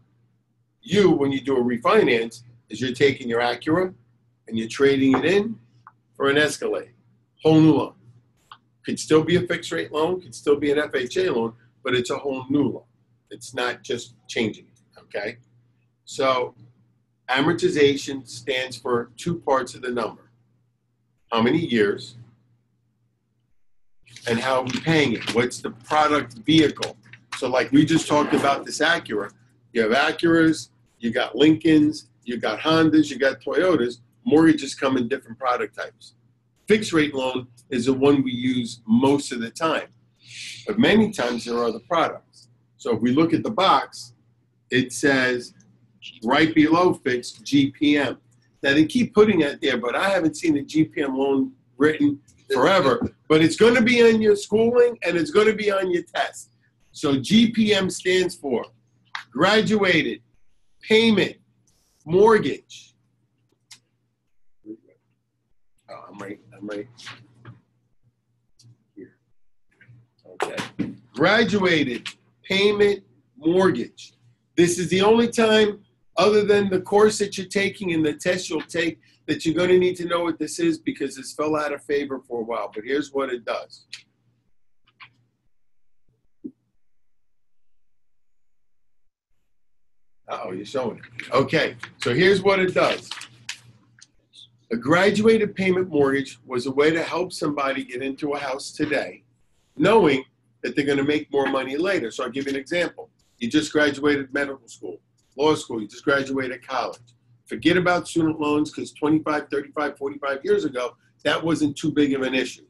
You, when you do a refinance, is you're taking your Acura and you're trading it in for an Escalade, whole new loan. Could still be a fixed rate loan, could still be an FHA loan, but it's a whole new loan. It's not just changing it. Okay, so amortization stands for two parts of the number how many years, and how are we paying it? What's the product vehicle? So, like we just talked about this Acura, you have Acuras, you got Lincolns, you got Hondas, you got Toyotas. Mortgages come in different product types. Fixed rate loan is the one we use most of the time, but many times there are other products. So, if we look at the box, it says right below fixed GPM. Now they keep putting it there, but I haven't seen a GPM loan written forever. But it's going to be on your schooling and it's going to be on your test. So GPM stands for graduated payment mortgage. Oh, I'm right. I'm right here. Okay. Graduated payment mortgage. This is the only time other than the course that you're taking and the test you'll take, that you're gonna need to know what this is because it's fell out of favor for a while, but here's what it does. Uh-oh, you're showing it. Okay, so here's what it does. A graduated payment mortgage was a way to help somebody get into a house today, knowing that they're gonna make more money later. So I'll give you an example. You just graduated medical school, law school, you just graduated college. Forget about student loans because 25, 35, 45 years ago, that wasn't too big of an issue.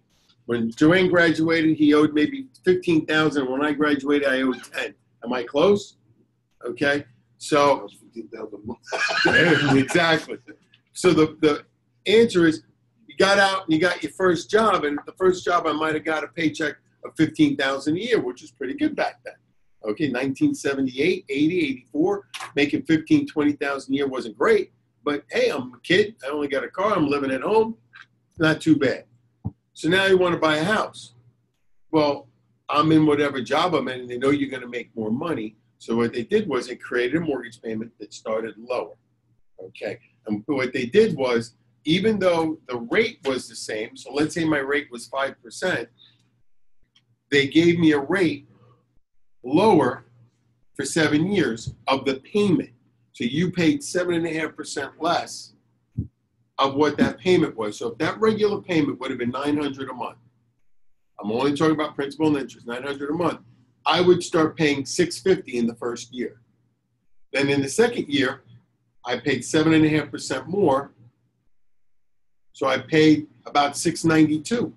When Joanne graduated, he owed maybe 15,000. When I graduated, I owed 10. Am I close? Okay, so exactly. So the, the answer is you got out and you got your first job, and the first job I might have got a paycheck of 15,000 a year, which is pretty good back then. Okay, 1978, 80, 84, making 15, 20,000 a year wasn't great, but hey, I'm a kid. I only got a car. I'm living at home. Not too bad. So now you want to buy a house. Well, I'm in whatever job I'm in, and they know you're going to make more money. So what they did was they created a mortgage payment that started lower. Okay. And what they did was, even though the rate was the same, so let's say my rate was 5%, they gave me a rate lower for seven years of the payment. So you paid seven and a half percent less of what that payment was. So if that regular payment would have been 900 a month, I'm only talking about principal and interest, 900 a month. I would start paying 650 in the first year. Then in the second year, I paid seven and a half percent more. So I paid about 692.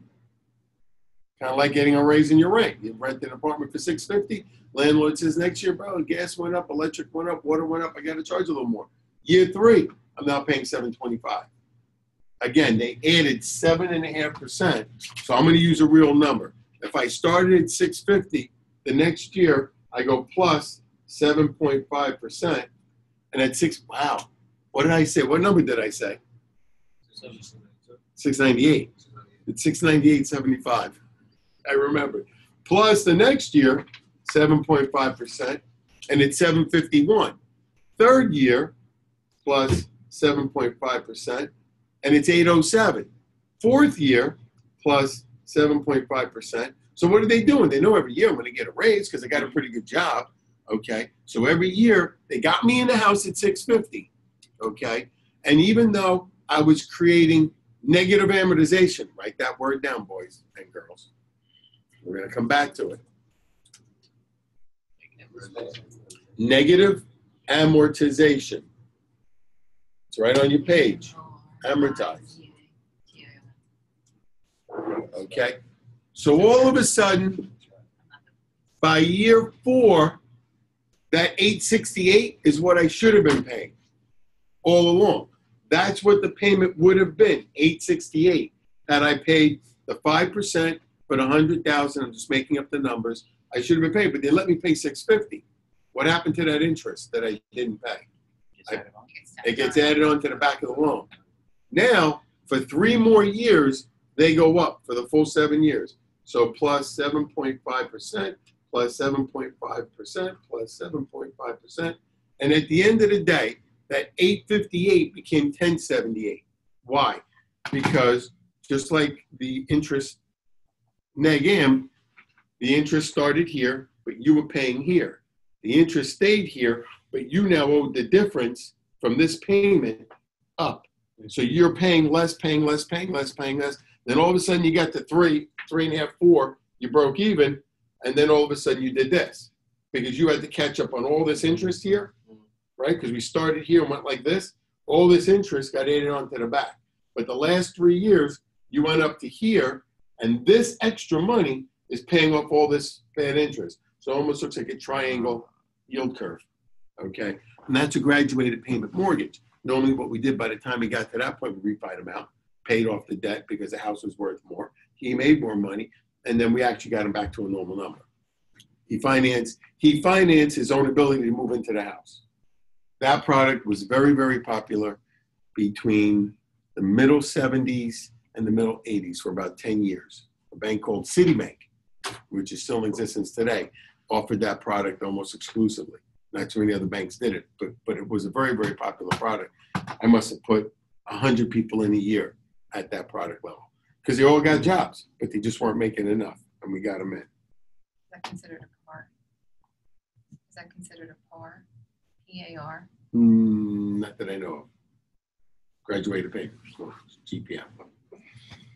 Kind of like getting a raise in your rent. You rent an apartment for 650. Landlord says next year, bro, gas went up, electric went up, water went up. I got to charge a little more. Year three, I'm now paying 725. Again, they added seven and a half percent. So I'm going to use a real number. If I started at 650, the next year I go plus plus 7.5 percent, and at six, wow, what did I say? What number did I say? 698. It's 698.75. I remember. Plus the next year, 7.5 percent, and it's 751. Third year, plus plus 7.5 percent, and it's 807. Fourth year, plus plus 7.5 percent. So what are they doing? They know every year I'm going to get a raise because I got a pretty good job. Okay, so every year they got me in the house at 650. Okay, and even though I was creating negative amortization, write that word down, boys and girls. We're going to come back to it. Negative amortization. It's right on your page. Amortize. Okay, so all of a sudden, by year four, that 868 is what I should have been paying all along. That's what the payment would have been, 868, had I paid the 5% but 100,000, I'm just making up the numbers. I should have been paid, but they let me pay 650. What happened to that interest that I didn't pay? It gets added on to the back of the loan. Now, for three more years, they go up for the full seven years. So plus 7.5%, plus 7.5%, plus 7.5%. And at the end of the day, that 858 became 1078. Why? Because just like the interest neg am, the interest started here, but you were paying here. The interest stayed here, but you now owed the difference from this payment up. So you're paying less, paying less, paying less, paying less. Then all of a sudden you got to three, three and a half, four, you broke even, and then all of a sudden you did this. Because you had to catch up on all this interest here, right? Because we started here and went like this. All this interest got added onto the back. But the last three years, you went up to here, and this extra money is paying off all this bad interest. So it almost looks like a triangle yield curve. Okay? And that's a graduated payment mortgage. Normally, what we did by the time we got to that point, we refied him out, paid off the debt because the house was worth more. He made more money, and then we actually got him back to a normal number. He financed he financed his own ability to move into the house. That product was very, very popular between the middle 70s and the middle 80s for about 10 years. A bank called Citibank, which is still in existence today, offered that product almost exclusively. Not too many other banks did it, but, but it was a very, very popular product. I must have put hundred people in a year at that product level. Because they all got jobs, but they just weren't making enough, and we got them in. Is that considered a par? Is that considered a par? P-A-R? Hmm, not that I know of. Graduated papers, no, GPM.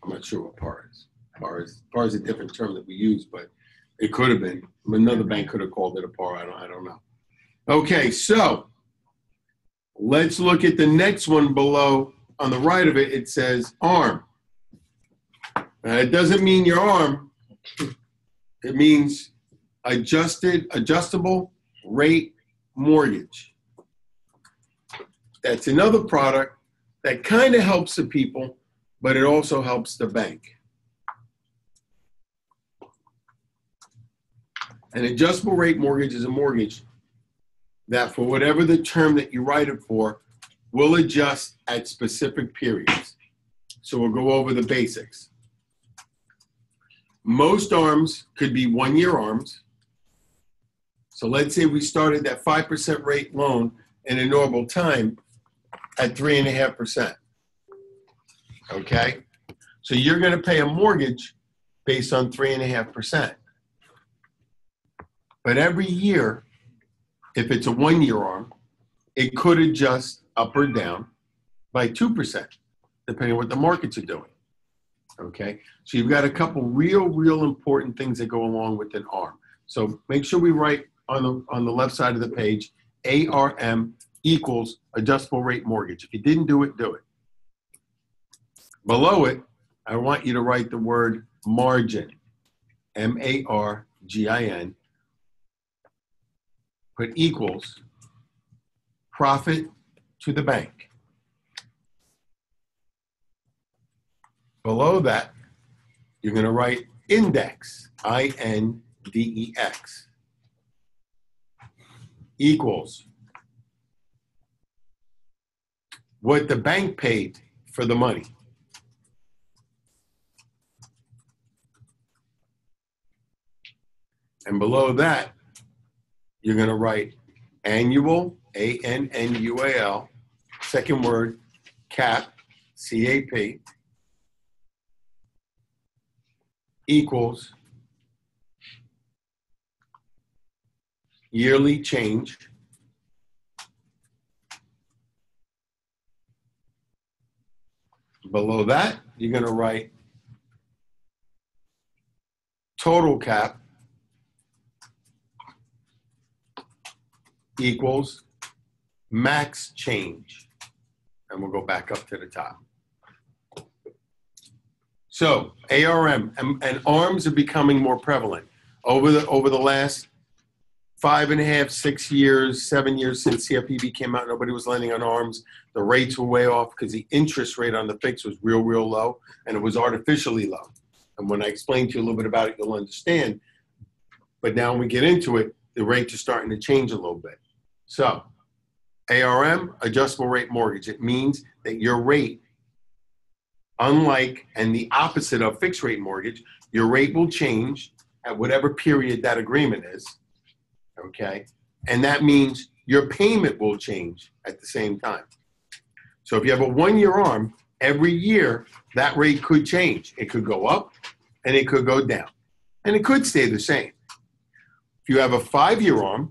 I'm not sure what PAR is. PAR is, PAR is a different term that we use, but it could have been. Another bank could have called it a PAR. I don't, I don't know. Okay, so let's look at the next one below. On the right of it, it says arm. Now, it doesn't mean your arm. It means adjusted, adjustable rate mortgage. That's another product that kind of helps the people, but it also helps the bank. An adjustable rate mortgage is a mortgage that, for whatever the term that you write it for, will adjust at specific periods. So we'll go over the basics. Most arms could be one year arms. So let's say we started that 5% rate loan in a normal time at 3.5%. Okay? So you're going to pay a mortgage based on 3.5%. But every year, if it's a one year arm, it could adjust up or down by 2%, depending on what the markets are doing. Okay? So you've got a couple real, real important things that go along with an ARM. So make sure we write on the, on the left side of the page, ARM equals adjustable rate mortgage. If you didn't do it, do it. Below it, I want you to write the word margin, M A R G I N, put equals profit to the bank. Below that, you're going to write index, I N D E X, equals what the bank paid for the money. And below that, you're going to write annual, A N N U A L, second word, cap, C A P, equals yearly change Below that, you're going to write total cap equals max change. And we'll go back up to the top. So ARM and, and ARMs are becoming more prevalent over the over the last five and a half, six years, seven years since CFPB came out. Nobody was lending on ARMs. The rates were way off because the interest rate on the fix was real, real low, and it was artificially low. And when I explain to you a little bit about it, you'll understand. But now when we get into it, the rates are starting to change a little bit. So, ARM, adjustable rate mortgage, it means that your rate, unlike and the opposite of fixed rate mortgage, your rate will change at whatever period that agreement is. Okay? And that means your payment will change at the same time. So if you have a one year arm, every year that rate could change. It could go up and it could go down. And it could stay the same. If you have a five year arm,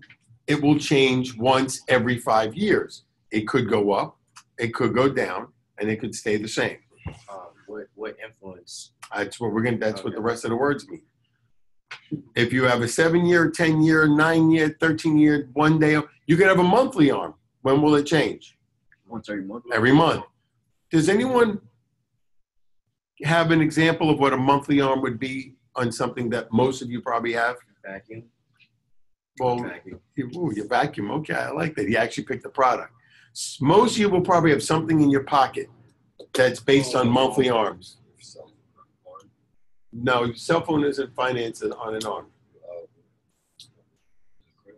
it will change once every five years. It could go up, it could go down, and it could stay the same. Uh, what, what influence? That's what we're gonna, that's what the rest of the words mean. If you have a seven year, 10 year, nine year, 13 year, one day, you could have a monthly arm. When will it change? Once every month? Every month. Does anyone have an example of what a monthly arm would be on something that most of you probably have? Vacuum? Well, you, ooh, you vacuum. Okay, I like that. He actually picked the product. Most of you will probably have something in your pocket that's based on monthly arms. No, your cell phone isn't financed on an arm.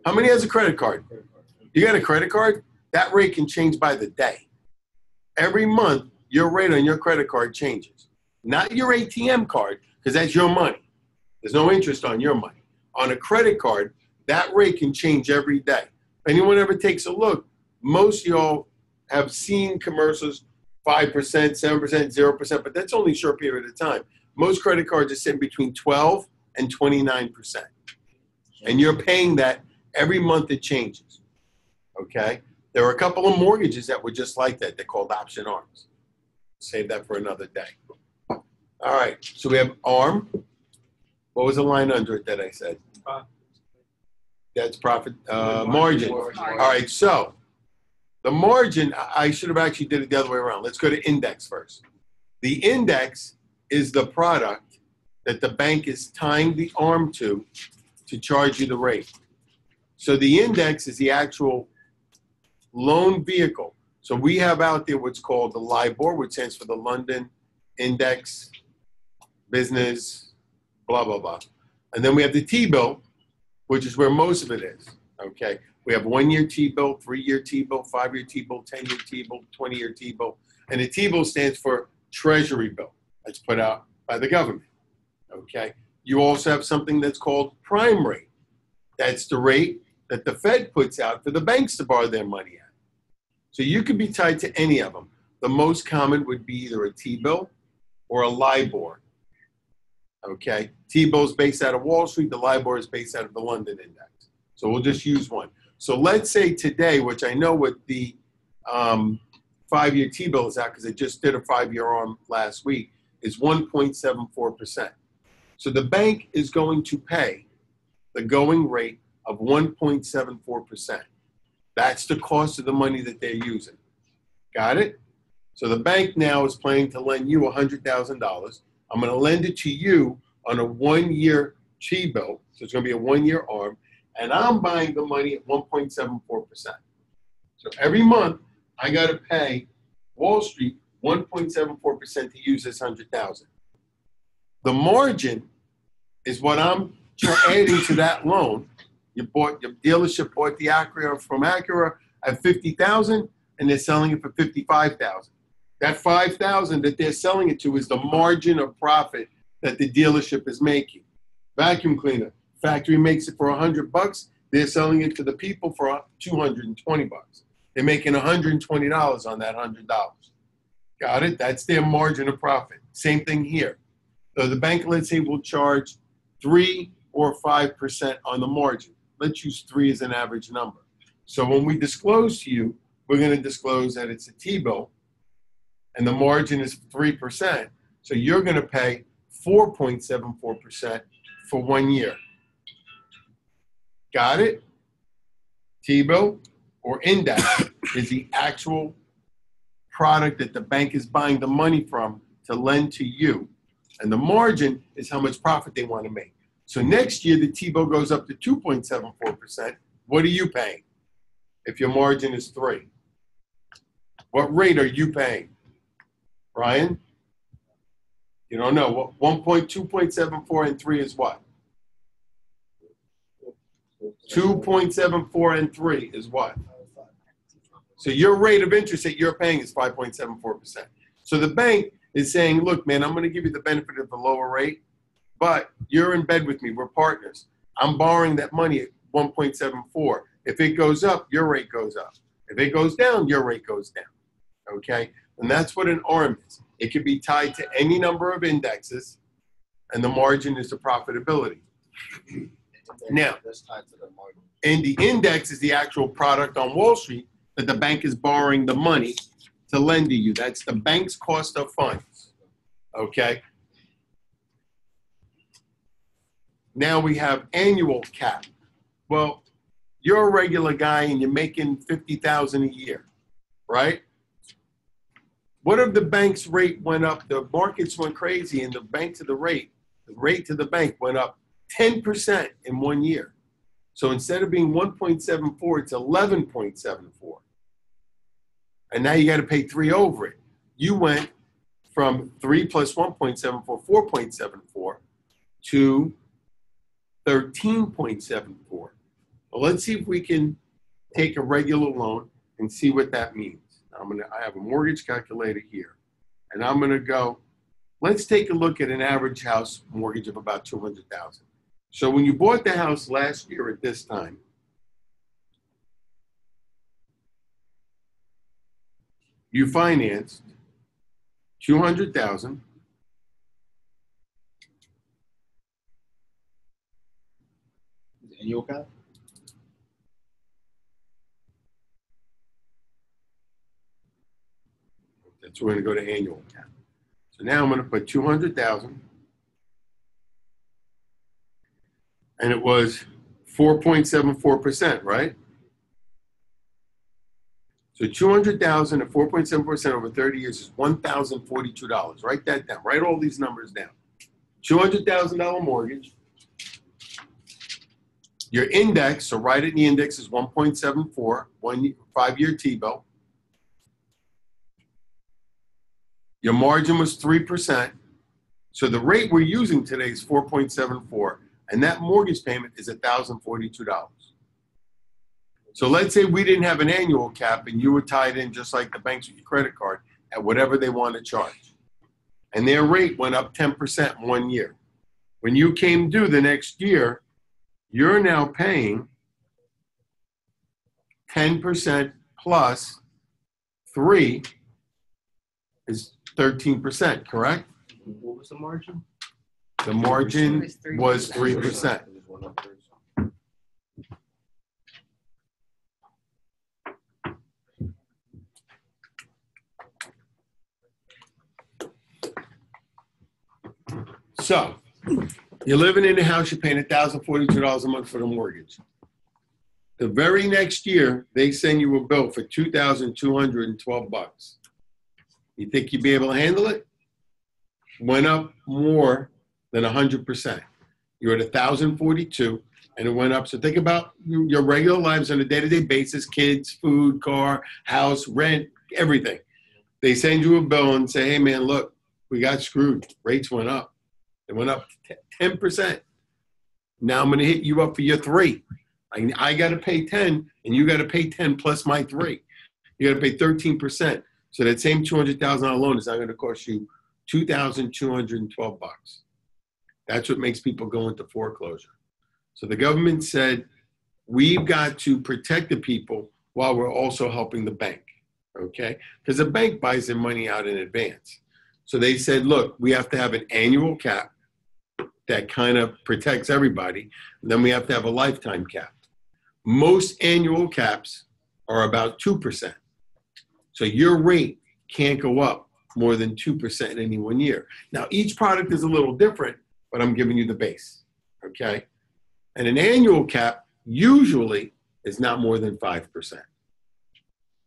How many has a credit card? You got a credit card? That rate can change by the day. Every month, your rate on your credit card changes. Not your ATM card, because that's your money. There's no interest on your money. On a credit card, that rate can change every day. anyone ever takes a look, most y'all have seen commercials, five percent, seven percent, zero percent, but that's only a short period of time. Most credit cards are sitting between twelve and twenty-nine percent. And you're paying that every month it changes. Okay? There are a couple of mortgages that were just like that. They're called option arms. Save that for another day. All right, so we have arm. What was the line under it that I said? That's profit, uh, margin. All right, so the margin, I I should have actually did it the other way around. Let's go to index first. The index is the product that the bank is tying the arm to to charge you the rate. So the index is the actual loan vehicle. So we have out there what's called the LIBOR, which stands for the London Index Business, blah, blah, blah. And then we have the T-bill, which is where most of it is, okay? We have one-year T-bill, three-year T-bill, five-year T-bill, 10-year T-bill, 20-year T-bill. And the T-bill stands for Treasury bill. That's put out by the government, okay? You also have something that's called prime rate. That's the rate that the Fed puts out for the banks to borrow their money at. So you could be tied to any of them. The most common would be either a T-bill or a LIBOR. Okay, T-bill is based out of Wall Street. The LIBOR is based out of the London index. So we'll just use one. So let's say today, which I know what the um, five-year T-bill is at because I just did a five-year arm last week, is 1.74 percent. So the bank is going to pay the going rate of 1.74 percent. That's the cost of the money that they're using. Got it? So the bank now is planning to lend you $100,000. I'm going to lend it to you on a one-year T-bill. So it's going to be a one-year arm. And I'm buying the money at 1.74%. So every month, I got to pay Wall Street 1.74% to use this 100,000. The margin is what I'm adding to that loan. You bought, your dealership bought the Acura from Acura at 50,000 and they're selling it for 55,000. That 5,000 that they're selling it to is the margin of profit that the dealership is making. Vacuum cleaner, factory makes it for 100 bucks, they're selling it to the people for 220 bucks. They're making $120 on that $100. Got it? That's their margin of profit. Same thing here. So the bank, let's say, will charge 3 or 5% on the margin. Let's use 3 as an average number. So when we disclose to you, we're going to disclose that it's a T-bill and the margin is 3%. So you're going to pay 4.74% for one year. Got it? T-bill or index is the actual product that the bank is buying the money from to lend to you. And the margin is how much profit they want to make. So next year, the T-bill goes up to 2.74%. What are you paying if your margin is 3? What rate are you paying? Brian? You don't know. What 1.2.74 and 3 is what? 2.74 and 3 is what? So your rate of interest that you're paying is 5.74%. So the bank is saying, look, man, I'm going to give you the benefit of the lower rate, but you're in bed with me. We're partners. I'm borrowing that money at 1.74. If it goes up, your rate goes up. If it goes down, your rate goes down. Okay? And that's what an arm is. It can be tied to any number of indexes, and the margin is the profitability. Now-. And the index is the actual product on Wall Street that the bank is borrowing the money to lend to you. That's the bank's cost of funds. Okay? Now we have annual cap. Well, you're a regular guy and you're making 50,000 a year, right? What if the bank's rate went up, the markets went crazy and the bank to the rate, the rate to the bank went up 10% in one year. So instead of being 1.74, it's 11.74. And now you got to pay three over it. You went from 3 plus 1.74, 4.74 to 13.74. Well, let's see if we can take a regular loan and see what that means. I'm gonna, I have a mortgage calculator here, and I'm gonna go, let's take a look at an average house mortgage of about 200,000. So when you bought the house last year at this time, you financed 200,000 annual cap? That's we're gonna go to annual. So now I'm gonna put two hundred thousand. And it was four point seven four percent, right? So two hundred thousand at four point seven percent over thirty years is one thousand forty-two dollars. Write that down. Write all these numbers down. Two hundred thousand dollar mortgage. Your index, so write it in the index is one point seven four, one, five-year T-bill. Your margin was three percent. So the rate we're using today is four point seven four, and that mortgage payment is thousand forty-two dollars. So let's say we didn't have an annual cap and you were tied in just like the banks with your credit card at whatever they want to charge. And their rate went up ten percent in one year. When you came due the next year, you're now paying ten percent plus three is thirteen percent, correct? What was the margin? The margin was 3%. was three percent. It was one up first. So, you're living in a house, you're paying thousand forty-two dollars a month for the mortgage. The very next year, they send you a bill for two thousand two hundred and twelve bucks. You think you'd be able to handle it? Went up more than hundred percent. You're at thousand forty-two, and it went up. So think about your regular lives on a day-to-day basis: kids, food, car, house, rent, everything. They send you a bill and say, "Hey, man, look, we got screwed. Rates went up." It went up ten percent. Now I'm gonna hit you up for your three. I, I gotta pay ten, and you gotta pay ten plus my three. You gotta pay thirteen percent. So that same two hundred thousand dollar loan is now gonna cost you two thousand two hundred and twelve bucks. That's what makes people go into foreclosure. So the government said, we've got to protect the people while we're also helping the bank. Okay? Because the bank buys their money out in advance. So they said, look, we have to have an annual cap that kind of protects everybody. And then we have to have a lifetime cap. Most annual caps are about 2%. So your rate can't go up more than 2% in any one year. Now, each product is a little different, but I'm giving you the base. Okay? And an annual cap usually is not more than 5%.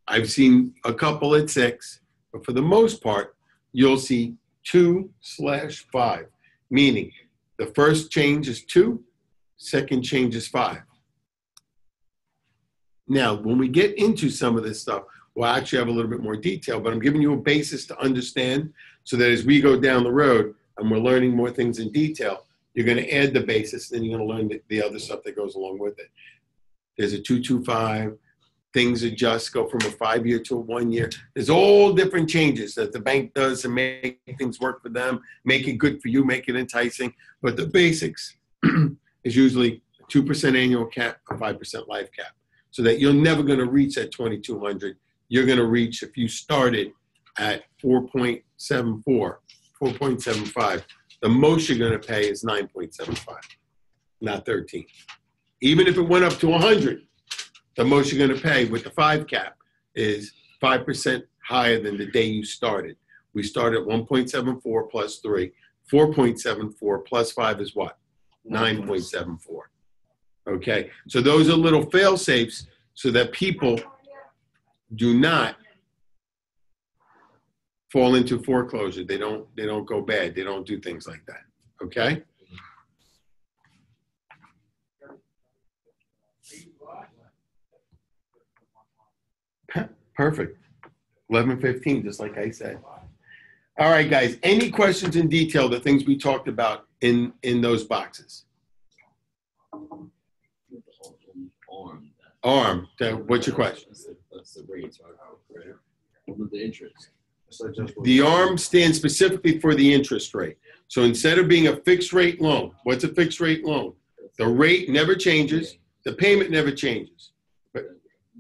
I've seen a couple at six, but for the most part, you'll see two slash five, meaning the first change is two, second change is five. Now, when we get into some of this stuff, we'll actually have a little bit more detail, but I'm giving you a basis to understand so that as we go down the road and we're learning more things in detail, you're going to add the basis, and then you're going to learn the, the other stuff that goes along with it. There's a 225, things adjust, go from a five year to a one year. There's all different changes that the bank does to make things work for them, make it good for you, make it enticing. But the basics is usually 2% annual cap, a 5% life cap. So that you're never going to reach that 2200. You're going to reach, if you started at 4.74, 4.75, the most you're going to pay is 9.75, not 13. Even if it went up to 100, the most you're going to pay with the five cap is 5% higher than the day you started. We started at 1.74 plus 3. 4.74 plus 5 is what? 9.74. Okay, so those are little fail safes so that people do not fall into foreclosure. They don't they don't go bad. They don't do things like that. Okay? Perfect. 11:15 just like I said. All right guys, any questions in detail the things we talked about in in those boxes? Arm. Arm, what's your question? That's the, that's the rates, right? With the interest. So just. The ARM stands specifically for the interest rate. So instead of being a fixed rate loan, what's a fixed rate loan? The rate never changes, the payment never changes. But,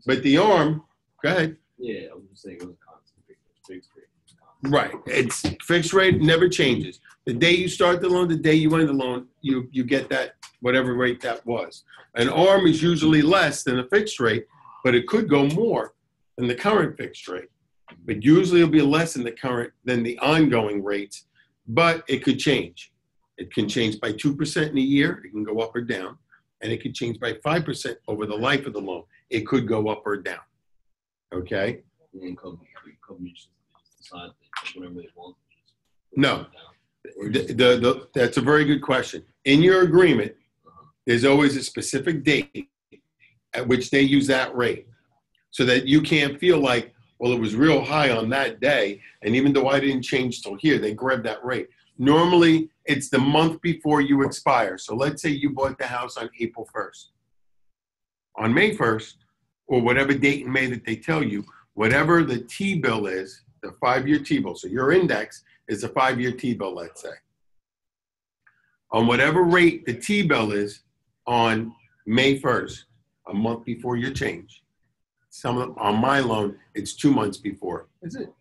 but the ARM, go ahead. Yeah, I'm just saying it was a constant. fixed rate. Right, it's fixed rate, never changes. The day you start the loan, the day you end the loan, you, you get that, whatever rate that was. An ARM is usually less than a fixed rate, but it could go more than the current fixed rate. But usually it'll be less than the current, than the ongoing rates, but it could change. It can change by two percent in a year, it can go up or down, and it could change by five percent over the life of the loan. It could go up or down. Okay? And then company, company just decide that whatever they want. just put No. it down. Or The, the, the- that's a very good question. In your agreement, uh-huh. there's always a specific date at which they use that rate. So that you can't feel like, well, it was real high on that day, and even though I didn't change till here, they grabbed that rate. Normally, it's the month before you expire. So let's say you bought the house on April 1st. On May 1st, or whatever date in May that they tell you, whatever the T-bill is, the five-year T-bill, so your index is a five-year T-bill, let's say. On whatever rate the T-bill is on May 1st, a month before your change. Some of, on my loan, it's two months before. Is it?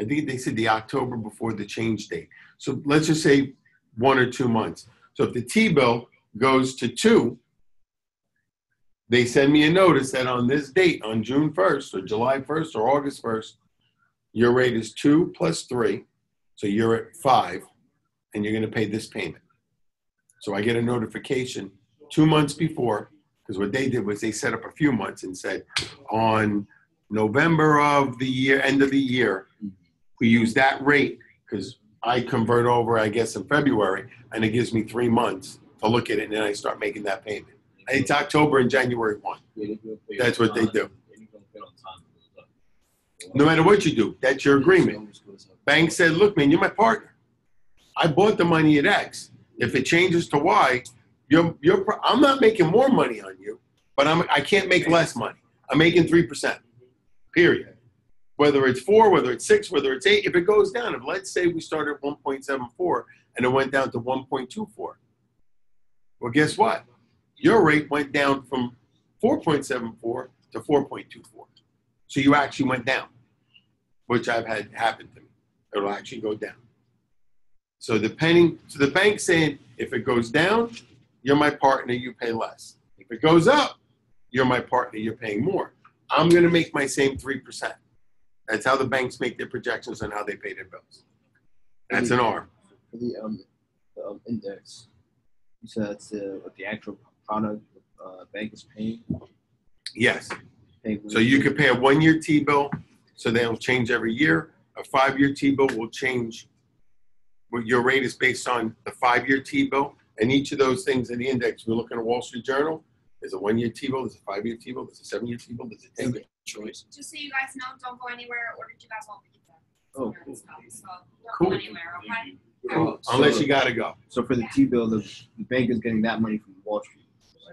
I think they said the October before the change date. So let's just say one or two months. So if the T-bill goes to two, they send me a notice that on this date, on June 1st or July 1st or August 1st, your rate is two plus three, so you're at five, and you're gonna pay this payment. So I get a notification two months before, because what they did was they set up a few months and said, on November of the year, end of the year, we use that rate, because I convert over, I guess, in February, and it gives me three months to look at it, and then I start making that payment. And It's October and January one. Yeah, they do pay That's what they do. No matter what you do, that's your agreement. Bank said, look, man, you're my partner. I bought the money at X. If it changes to Y, you're, you're, I'm not making more money on you, but I'm, I can't make less money. I'm making 3%, period. Whether it's four, whether it's six, whether it's eight, if it goes down, if let's say we started at 1.74 and it went down to 1.24, well, guess what? Your rate went down from 4.74 to 4.24. So you actually went down, which I've had happen to me it'll actually go down. So depending, so the bank's saying if it goes down, you're my partner, you pay less. If it goes up, you're my partner, you're paying more. I'm gonna make my same three percent. That's how the banks make their projections on how they pay their bills. That's an arm. for the um, the, um index. You said that's the what the actual product uh, bank is paying. Yes. paying So you could pay a one-year T-bill, so they'll change every year. A five-year T-bill will change. Your rate is based on the five-year T-bill, and each of those things in the index, we look looking a Wall Street Journal. There's a one-year T-bill, there's a five-year T-bill, there's a seven-year T-bill, there's a ten-year. Choice. Just so you guys know, don't go anywhere. Ordered you guys all pizza. Oh, and stuff, So don't Cool. go anywhere, okay? cool. Unless so, you gotta go. so for the T bill, the, the bank is getting that money from Wall Street.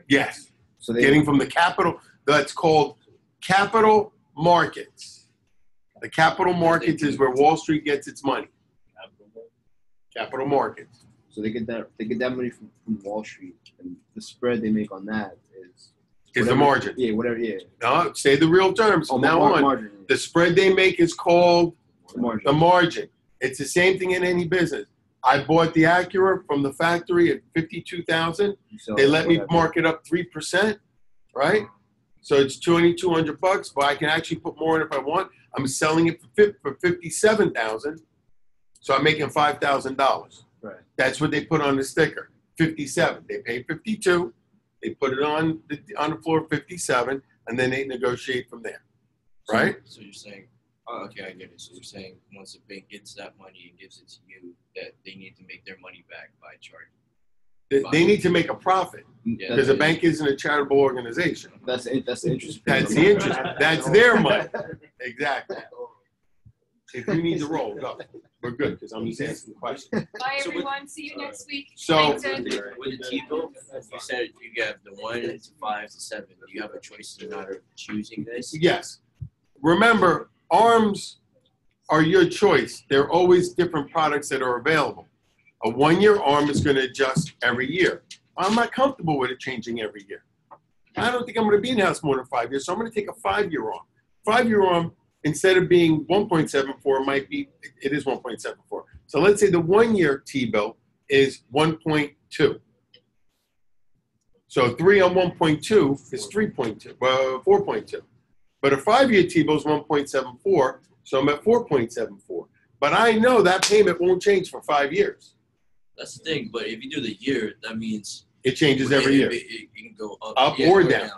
Yes, So they getting from the capital, that's called capital markets. The capital markets is where Wall Street gets its money, capital markets. So they get that they get that money from, from Wall Street, and the spread they make on that is Is the margin. Yeah, whatever. Yeah. No, say the real terms Oh, now mar- on. margin. The spread they make is called The margin. the margin. It's the same thing in any business. I bought the Acura from the factory at fifty-two thousand. They let me mark it up three percent, right? So it's twenty-two hundred bucks, but I can actually put more in if I want. I'm selling it for fifty-seven thousand. So I'm making five thousand dollars. Right. That's what they put on the sticker, fifty-seven. They pay fifty-two, they put it on the, on the floor fifty-seven, and then they negotiate from there, right? So you're saying, oh, okay, I get it. So you're saying once the bank gets that money and gives it to you, that they need to make their money back by charging. They, they need to make a profit, mm, Yeah. because a bank isn't a charitable organization. That's the- that's the interest. That's the interest, that's their money, exactly. If you need to roll, go. We're good, because I'm just asking questions. Bye, So with- everyone. See you next week. So- Thanks, Ed. With the T-bill, you said you have the one to five to seven. Do you have a choice in the matter of choosing this? Yes. Remember, arms are your choice. There are always different products that are available. A one-year arm is gonna adjust every year. I'm not comfortable with it changing every year. I don't think I'm gonna be in the house more than five years, so I'm gonna take a five-year arm. Five-year arm instead of being 1.74, it might be, it is 1.74. So let's say the one-year T-bill is 1.2. So three on 1.2 is 3.2, well, 4.2. But a five-year T-bill is 1.74, so I'm at 4.74. But I know that payment won't change for five years. That's the thing, but if you do the year, that means. It changes every it- year. It, it can go up. Up yeah, or down.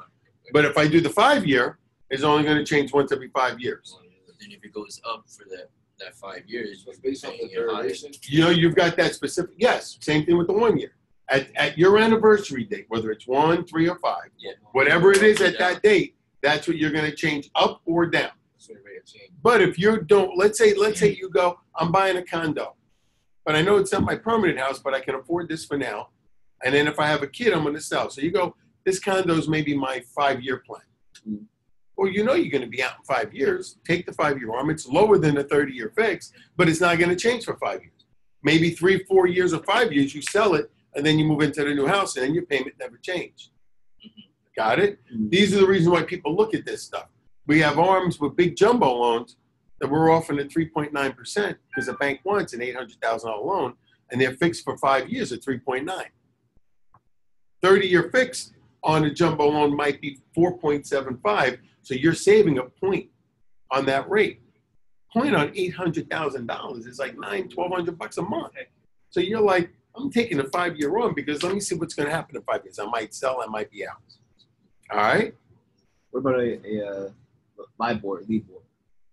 But if I do the five-year, it's only going to change once every five years. Then if it goes up for that, that five years, So based on the paying it higher. duration. You know, you've got that specific, yes, same thing with the one year. At, at your anniversary date, whether it's one, three, or five, Yeah. whatever it is at that date, that's what you're gonna change up or down. So the rate of change. But if you don't, let's say, let's say mm. you go, I'm buying a condo, but I know it's not my permanent house, but I can afford this for now. And then if I have a kid, I'm gonna sell. So you go, this condo is maybe my five-year plan. Mm. Well, you know you're gonna be out in five years. Take the five-year arm. It's lower than a thirty-year fix, but it's not gonna change for five years. Maybe three, four years or five years, you sell it, and then you move into the new house, and then your payment never changed. Got it? Mhm. These are the reasons why people look at this stuff. We have arms with big jumbo loans that we're offering at 3.9% because the bank wants an $800,000 loan and they're fixed for five years at 3.9. 30 year fix on a jumbo loan might be 4.75, so you're saving a point on that rate. Point on $800,000 is like nine, 1200 bucks a month. So you're like, I'm taking a five year on because let me see what's going to happen in five years. I might sell, I might be out. All right. What about a, a uh, LIBOR, LIBOR?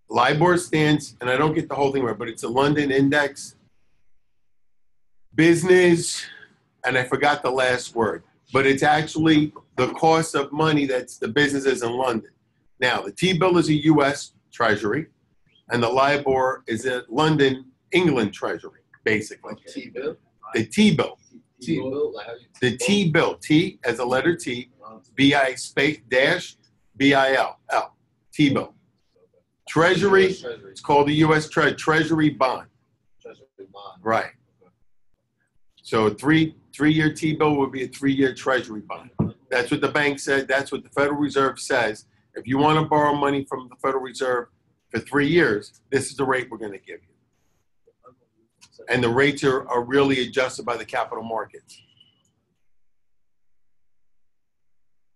LIBOR stands, and I don't get the whole thing right, but it's a London index. Business, and I forgot the last word, but it's actually the cost of money that's the businesses in London. Now, the T bill is a US Treasury, and the LIBOR is a London, England Treasury, basically. T bill. The T bill, T bill. Like how you. the T bill, T as a letter T, B I space dash B I L L, T bill. Treasury, it's called the US Tre- Treasury bond. Treasury bond. Right. So a three, three-year T-bill would be a three-year treasury bond. That's what the bank said, that's what the Federal Reserve says. If you want to borrow money from the Federal Reserve for three years, this is the rate we're gonna give you. And the rates are, are really adjusted by the capital markets.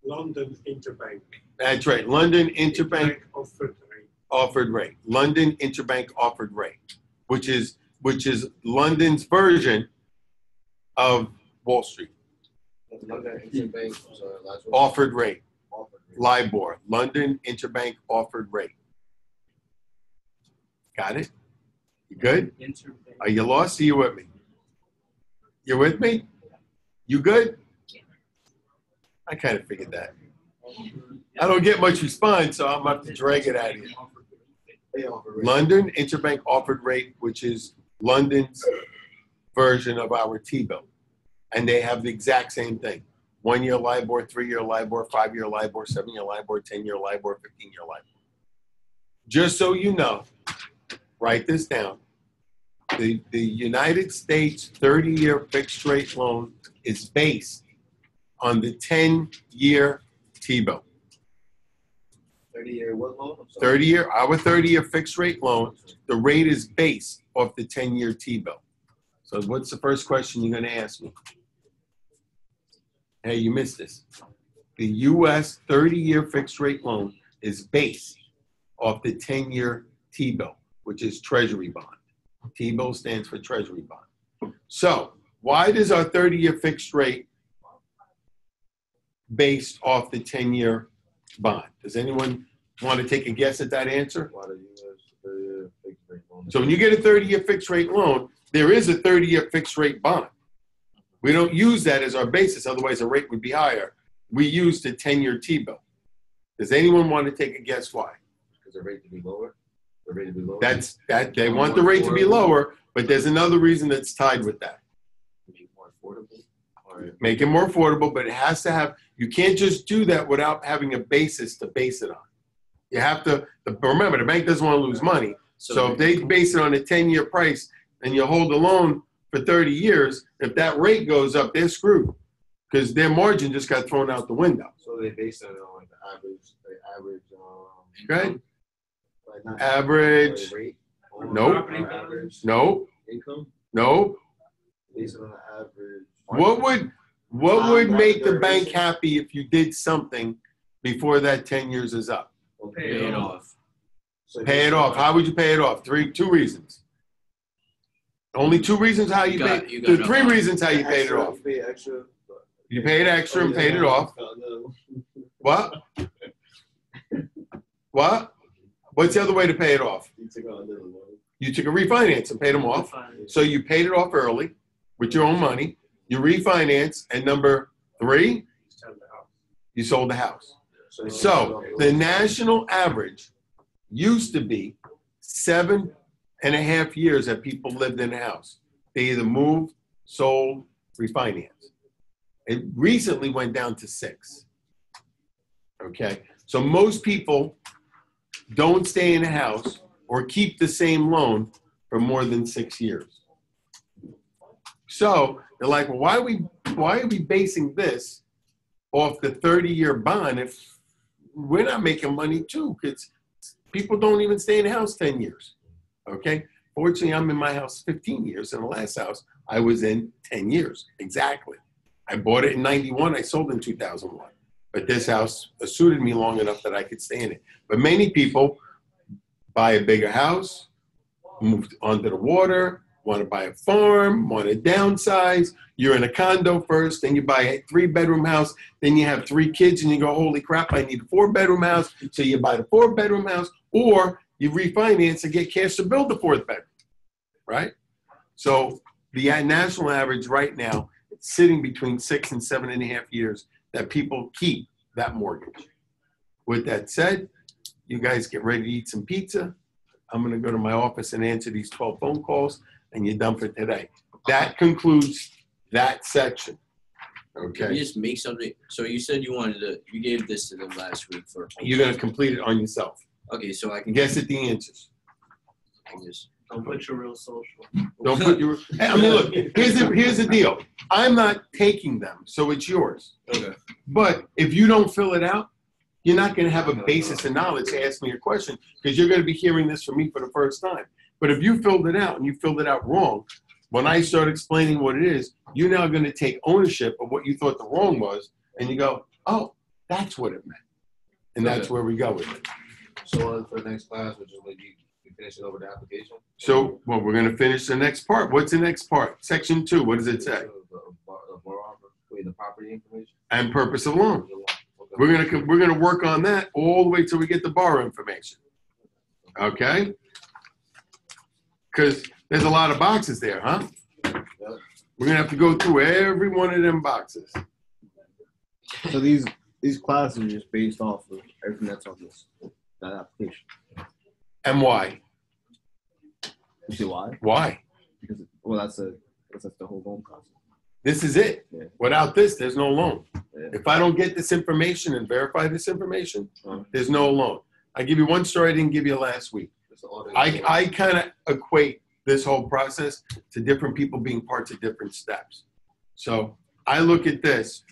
London Interbank. That's right, London Interbank Offered rate. offered rate, London Interbank offered rate, which is, which is London's version of Wall Street, London Interbank, sorry, last one. offered rate. LIBOR, London Interbank Offered Rate. Got it? You good? Are you lost? Are you with me? You with me? You good? I kind of figured that. I don't get much response, so I'm about to drag it out of here. They offer rate. London Interbank Offered Rate, which is London's version of our T-bill. And they have the exact same thing. One-year LIBOR, three-year LIBOR, five-year LIBOR, seven-year LIBOR, 10-year LIBOR, 15-year LIBOR. Just so you know, write this down. The, the United States 30-year fixed rate loan is based on the 10-year T-bill. Thirty year what loan? 30 year, our 30 year fixed rate loan, the rate is based off the 10 year T bill. So what's the first question you're going to ask me? Hey, you missed this. The US 30 year fixed rate loan is based off the 10 year T bill, which is Treasury bond. T bill stands for Treasury bond. So why does our 30 year fixed rate based off the 10 year bond? Does anyone want to take a guess at that answer? Why do you use thirty year fixed rate loan? So when you get a 30-year fixed rate loan, there is a 30-year fixed rate bond. We don't use that as our basis, otherwise the rate would be higher. We use the 10-year T-bill. Does anyone want to take a guess why? Because the rate to be lower. The rate to be lower. That's, that, they want the rate to be lower, but there's another reason that's tied with that. To be more affordable. Or Make it more affordable, but it has to have, you can't just do that without having a basis to base it on. You have to, the- remember, the bank doesn't want to lose money. So if they base it on a 10-year price and you hold the loan for 30 years, if that rate goes up, they're screwed. Because their margin just got thrown out the window. so they base it on like the average, the average. Um, Okay. income. Like Average, rate, Nope. Average no, income, no. based on the average. What would, what would make the bank happy if you did something before that ten years is up? Okay. Pay Pay it off. So Pay it off. How would you pay it off? Three, two reasons. Only two reasons how you You got- pay, you the got three enough. reasons how you paid it Extra, off. You pay extra. You paid extra and paid it off. Oh, what? What? What's the other way to pay it off? You took out another loan. You took a refinance and paid them off. Fine. So you paid it off early with your own money. You refinance, and number three, you sold the house. So, So the national average used to be seven and a half years that people lived in a house. They either moved, sold, refinanced. It recently went down to six. Okay, so most people don't stay in a house or keep the same loan for more than six years. So they're like, well, why are we why are we basing this off the 30-year bond if we're not making money too? Because people don't even stay in the house 10 years. Okay. Fortunately, I'm in my house 15 years. In the last house, I was in 10 years. Exactly. I bought it in 91. I sold in 2001. But this house suited me long enough that I could stay in it. But many people buy a bigger house, move onto the water, want to buy a farm, want to downsize. You're in a condo first, then you buy a three bedroom house, then you have three kids, and you go, Holy crap, I need a four bedroom house. So you buy the four bedroom house, or you refinance and get cash to build the fourth bedroom, right? So the national average right now, it's sitting between six and seven and a half years that people keep that mortgage. With that said, you guys get ready to eat some pizza. I'm going to go to my office and answer these 12 phone calls, and you're done for today. That concludes that section. Okay. Can you just make something, so you said you wanted to, you gave this to them last week for. You're going to complete it on yourself. Okay, so I can Guess at the answers. I can just. Don't put your real social. Don't put your. I mean, look. Here's the here's the deal. I'm not taking them, so it's yours. Okay. But if you don't fill it out, you're not going to have a basis of knowledge to ask me a question because you're going to be hearing this from me for the first time. But if you filled it out and you filled it out wrong, when I start explaining what it is, you're now going to take ownership of what you thought the wrong was, and you go, "Oh, that's what it meant," and that's where we go with it. So for the next class, which is when you, you finish it over the application. So, well, we're going to finish the next part. What's the next part? Section two. What does it say? The, the, the borrower, wait, the property information. And purpose of loan. We're gonna we're gonna work on that all the way till we get the borrow information. Okay? Because there's a lot of boxes there, huh? We're gonna have to go through every one of them boxes. So these these classes are just based off of everything that's on this that application. And why? You see why? Why? Because well, that's a that's, that's the whole loan process. This is it. Yeah. Without this, there's no loan. Yeah. If I don't get this information and verify this information, Uh-huh. there's no loan. I give you one story I didn't give you last week. It's the audit. I, I kind of equate this whole process to different people being parts of different steps. So I look at this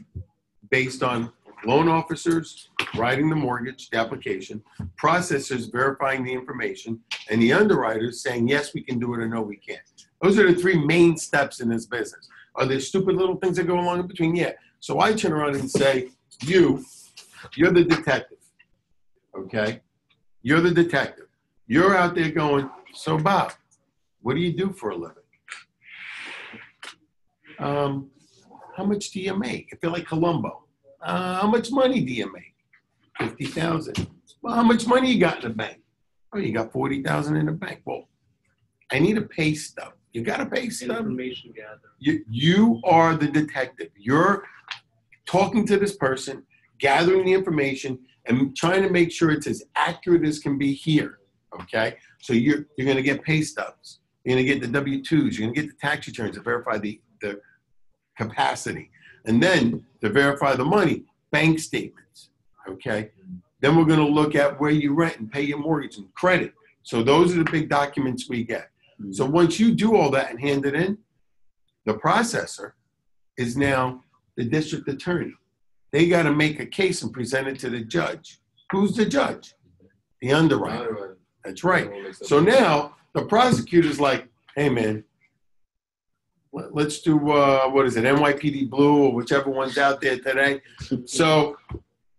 based on loan officers writing the mortgage, application, processors verifying the information, and the underwriters saying, yes, we can do it or no, we can't. Those are the three main steps in this business. Are there stupid little things that go along in between? Yeah. So I turn around and say, you, you're the detective. Okay? You're the detective. You're out there going, so Bob, what do you do for a living? Um, how much do you make? I feel like Columbo. Uh, how much money do you make? Fifty thousand. Well, how much money you got in the bank? Oh, you got forty thousand in the bank. Well, I need to pay stuff. You got to pay stuff. Information gathering. You, you are the detective. You're talking to this person, gathering the information, and trying to make sure it's as accurate as can be here. Okay? So you're you're gonna get pay stubs. You're gonna get the W-2s, you're gonna get the tax returns to verify the, the capacity. And then to verify the money, bank statements. Okay? Then we're gonna look at where you rent and pay your mortgage and credit. So those are the big documents we get. So once you do all that and hand it in, the processor is now the district attorney. They got to make a case and present it to the judge. Who's the judge? The underwriter. That's right. So now the prosecutor's like, hey man, let's do uh, what is it, NYPD Blue or whichever one's out there today. So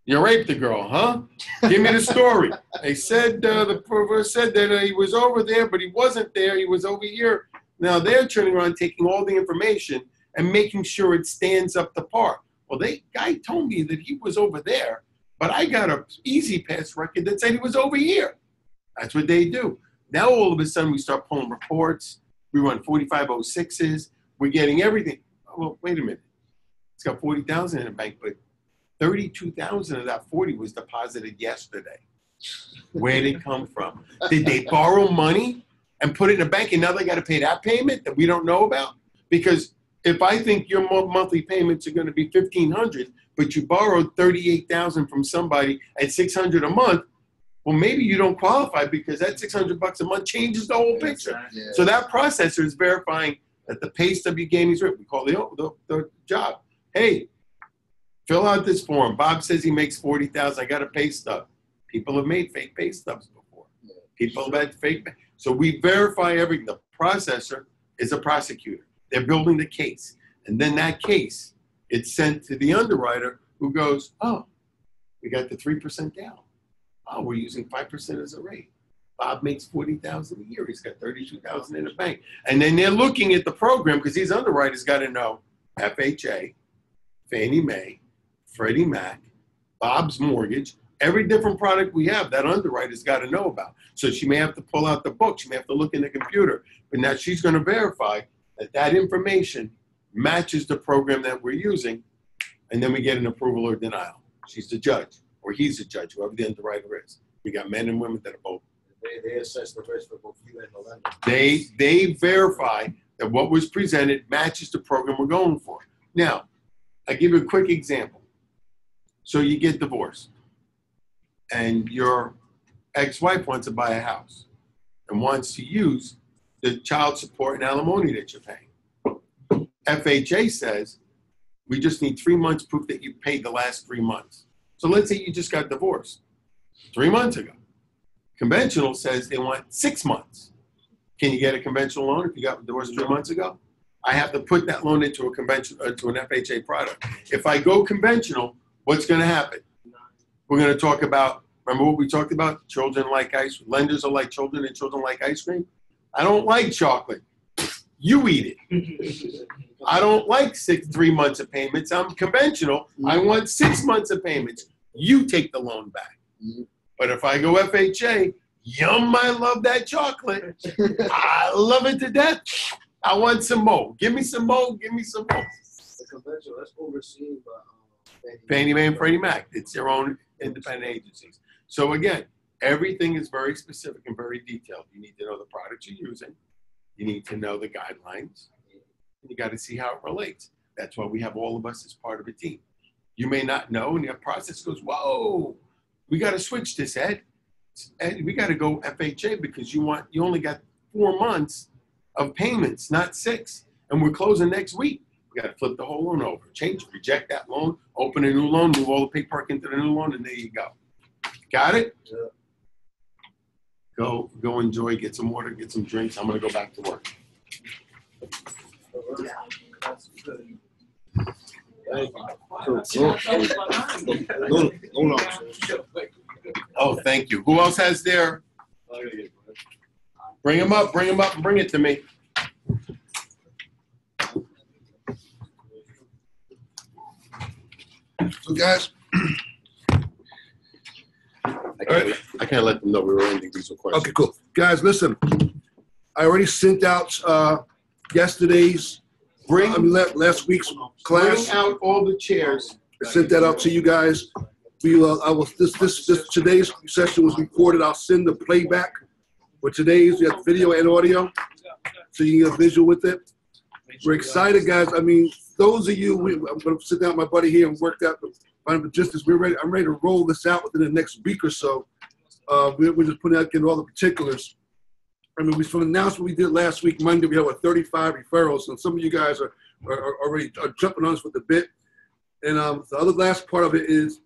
you raped the girl, huh? Give me the story. They said uh, the perverse said that uh, he was over there, but he wasn't there. He was over here. Now they're turning around, taking all the information and making sure it stands up to par. Well, they guy told me that he was over there, but I got a E-ZPass record that said he was over here. That's what they do. Now all of a sudden we start pulling reports. We run 4506s. We're getting everything. Well, wait a minute. It's got 40,000 in the bank, but 32,000 of that 40 was deposited yesterday. Where did it come from? Did they borrow money and put it in a bank and now they got to pay that payment that we don't know about? Because if I think your monthly payments are going to be 1500 but you borrowed 38,000 from somebody at 600 a month, well, maybe you don't qualify because that 600 bucks a month changes the whole picture. Yeah. So that processor is verifying that the pay stub you gave me is right. We call the, the, the job. Hey, fill out this form. Bob says he makes 40,000. I got a pay stub. People have made fake pay stubs before. People have had fake. So we verify everything. The processor is a prosecutor. They're building the case. And then that case, it's sent to the underwriter who goes, oh, we got the 3% down. Oh, we're using 5% as a rate. Bob makes 40,000 a year. He's got 32,000 in the bank. And then they're looking at the program because these underwriters got to know FHA, Fannie Mae, Freddie Mac, Bob's Mortgage, every different product we have, that underwriter's got to know about. So she may have to pull out the book. She may have to look in the computer. But now she's going to verify that that information matches the program that we're using. And then we get an approval or denial. She's the judge, or he's the judge, whoever the underwriter is. We got men and women that are both They, they assess the risk for both you and the lender. they they verify that what was presented matches the program we're going for. Now, I give you a quick example. So you get divorced, and your ex-wife wants to buy a house and wants to use the child support and alimony that you're paying. FHA says we just need three months proof that you paid the last three months. So let's say you just got divorced three months ago. Conventional says they want six months. Can you get a conventional loan if you got divorced three months ago? I have to put that loan into a conventional, uh, to an FHA product. If I go conventional, what's going to happen? We're going to talk about. Remember what we talked about? Children like ice. Lenders are like children, and children like ice cream. I don't like chocolate. You eat it. I don't like six three months of payments. I'm conventional. I want six months of payments. You take the loan back. But if I go FHA, yum, I love that chocolate. I love it to death. I want some more. Give me some more. Give me some more. The conventional, that's overseen by, um, Fannie Mae and Freddie Mac. It's their own independent agencies. So again, everything is very specific and very detailed. You need to know the products you're using. You need to know the guidelines. You got to see how it relates. That's why we have all of us as part of a team. You may not know, and your process goes, "Whoa, we got to switch this, Ed. Ed, we got to go FHA because you want you only got four months of payments, not six, and we're closing next week. We got to flip the whole loan over, change, reject that loan, open a new loan, move all the paperwork into the new loan, and there you go. Got it? Yeah. Go, go enjoy, get some water, get some drinks. I'm gonna go back to work. That's Oh, thank you. Who else has their? Bring them up, bring them up, and bring it to me. So guys, I can't, I can't let them know we were ending these questions. okay, cool. Guys, listen, I already sent out uh, yesterday's, Bring, I mean, la- last week's class. bring out all the chairs. I sent that out to you guys. We, uh, I was, this, this, this, today's session was recorded. I'll send the playback for today's, you have video and audio, so you can get a visual with it. We're excited, guys. I mean, those of you, we, I'm gonna sit down with my buddy here and work out the final logistics. We're ready, I'm ready to roll this out within the next week or so. Uh, we're, we're just putting out, getting all the particulars. I mean, we, from the announcement we did last week, Monday, we had what, 35 referrals, and some of you guys are, are, are already are jumping on us with the bit. And um, the other last part of it is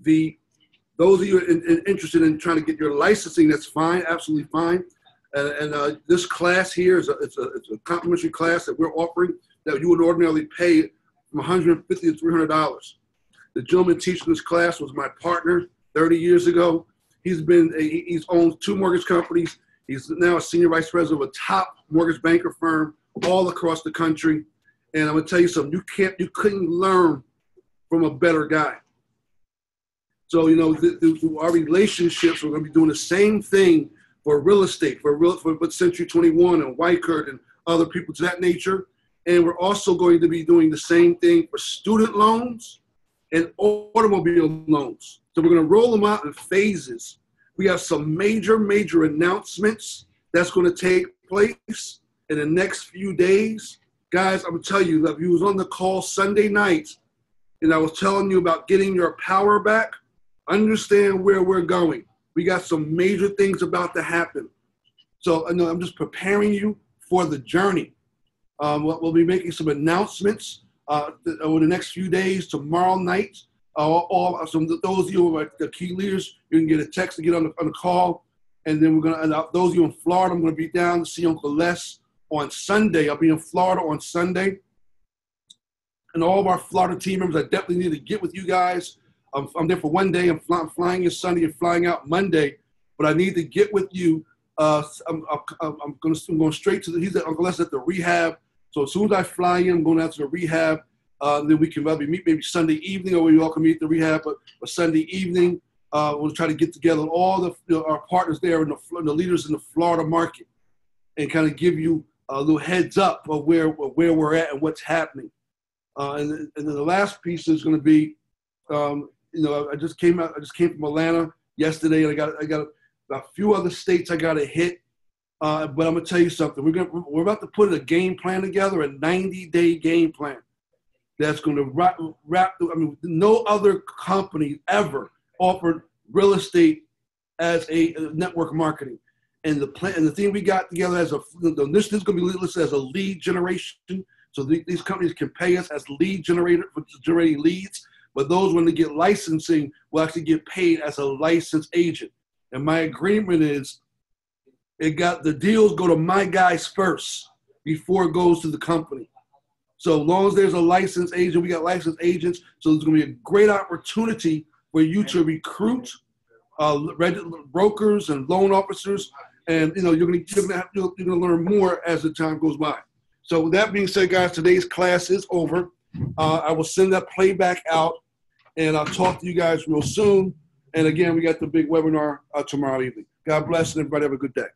the those of you in, in- interested in trying to get your licensing, that's fine, absolutely fine. And, and uh, this class here is a, it's, a, it's a complimentary class that we're offering that you would ordinarily pay from 150 to 300 dollars. The gentleman teaching this class was my partner 30 years ago. He's been a, he's owned two mortgage companies. He's now a senior vice president of a top mortgage banker firm all across the country. And I'm gonna tell you something, you can't, you couldn't learn from a better guy. So, you know, th- th- our relationships, we're gonna be doing the same thing for real estate, for real, for for Century 21 and Weichert and other people to that nature. And we're also going to be doing the same thing for student loans and automobile loans. So we're gonna roll them out in phases. We have some major, major announcements that's gonna take place in the next few days. Guys, I'm gonna tell you, if you was on the call Sunday night, and I was telling you about getting your power back, understand where we're going. We got some major things about to happen. So I'm just preparing you for the journey. Um, we'll, we'll be making some announcements uh, over the next few days. Tomorrow night, uh, all some those of you who are the key leaders, you can get a text to get on the, on the call, and then we're gonna. Uh, those of you in Florida, I'm gonna be down to see Uncle Les on Sunday. I'll be in Florida on Sunday and all of our Florida team members, I definitely need to get with you guys. I'm, I'm there for one day. I'm, fly, I'm flying in Sunday and flying out Monday, but I need to get with you. Uh, I'm, I'm, going I'm going straight to the. He's at Uncle Les at the rehab. So as soon as I fly in, I'm going out to the rehab. Uh, then we can maybe meet maybe Sunday evening, or we all can meet at the rehab. But, but Sunday evening, uh, we'll try to get together all the you know, our partners there and the, the leaders in the Florida market, and kind of give you a little heads up of where where we're at and what's happening. Uh, and, and then the last piece is going to be, um, you know, I just came out. I just came from Atlanta yesterday, and I got I got a few other states I got to hit. Uh, but I'm gonna tell you something. We're gonna we're about to put a game plan together, a 90 day game plan that's going to wrap, wrap. I mean, no other company ever offered real estate as a network marketing. And the plan and the thing we got together as a this is going to be listed as a lead generation so the, these companies can pay us as lead generator for generating leads, but those when they get licensing will actually get paid as a licensed agent. And my agreement is, it got the deals go to my guys first before it goes to the company. So long as there's a licensed agent, we got licensed agents. So there's going to be a great opportunity for you to recruit uh, brokers and loan officers, and you know you're going to you're going to you're going to learn more as the time goes by. So with that being said, guys, today's class is over. Uh, I will send that playback out, and I'll talk to you guys real soon. And again, we got the big webinar uh, tomorrow evening. God bless and everybody have a good day.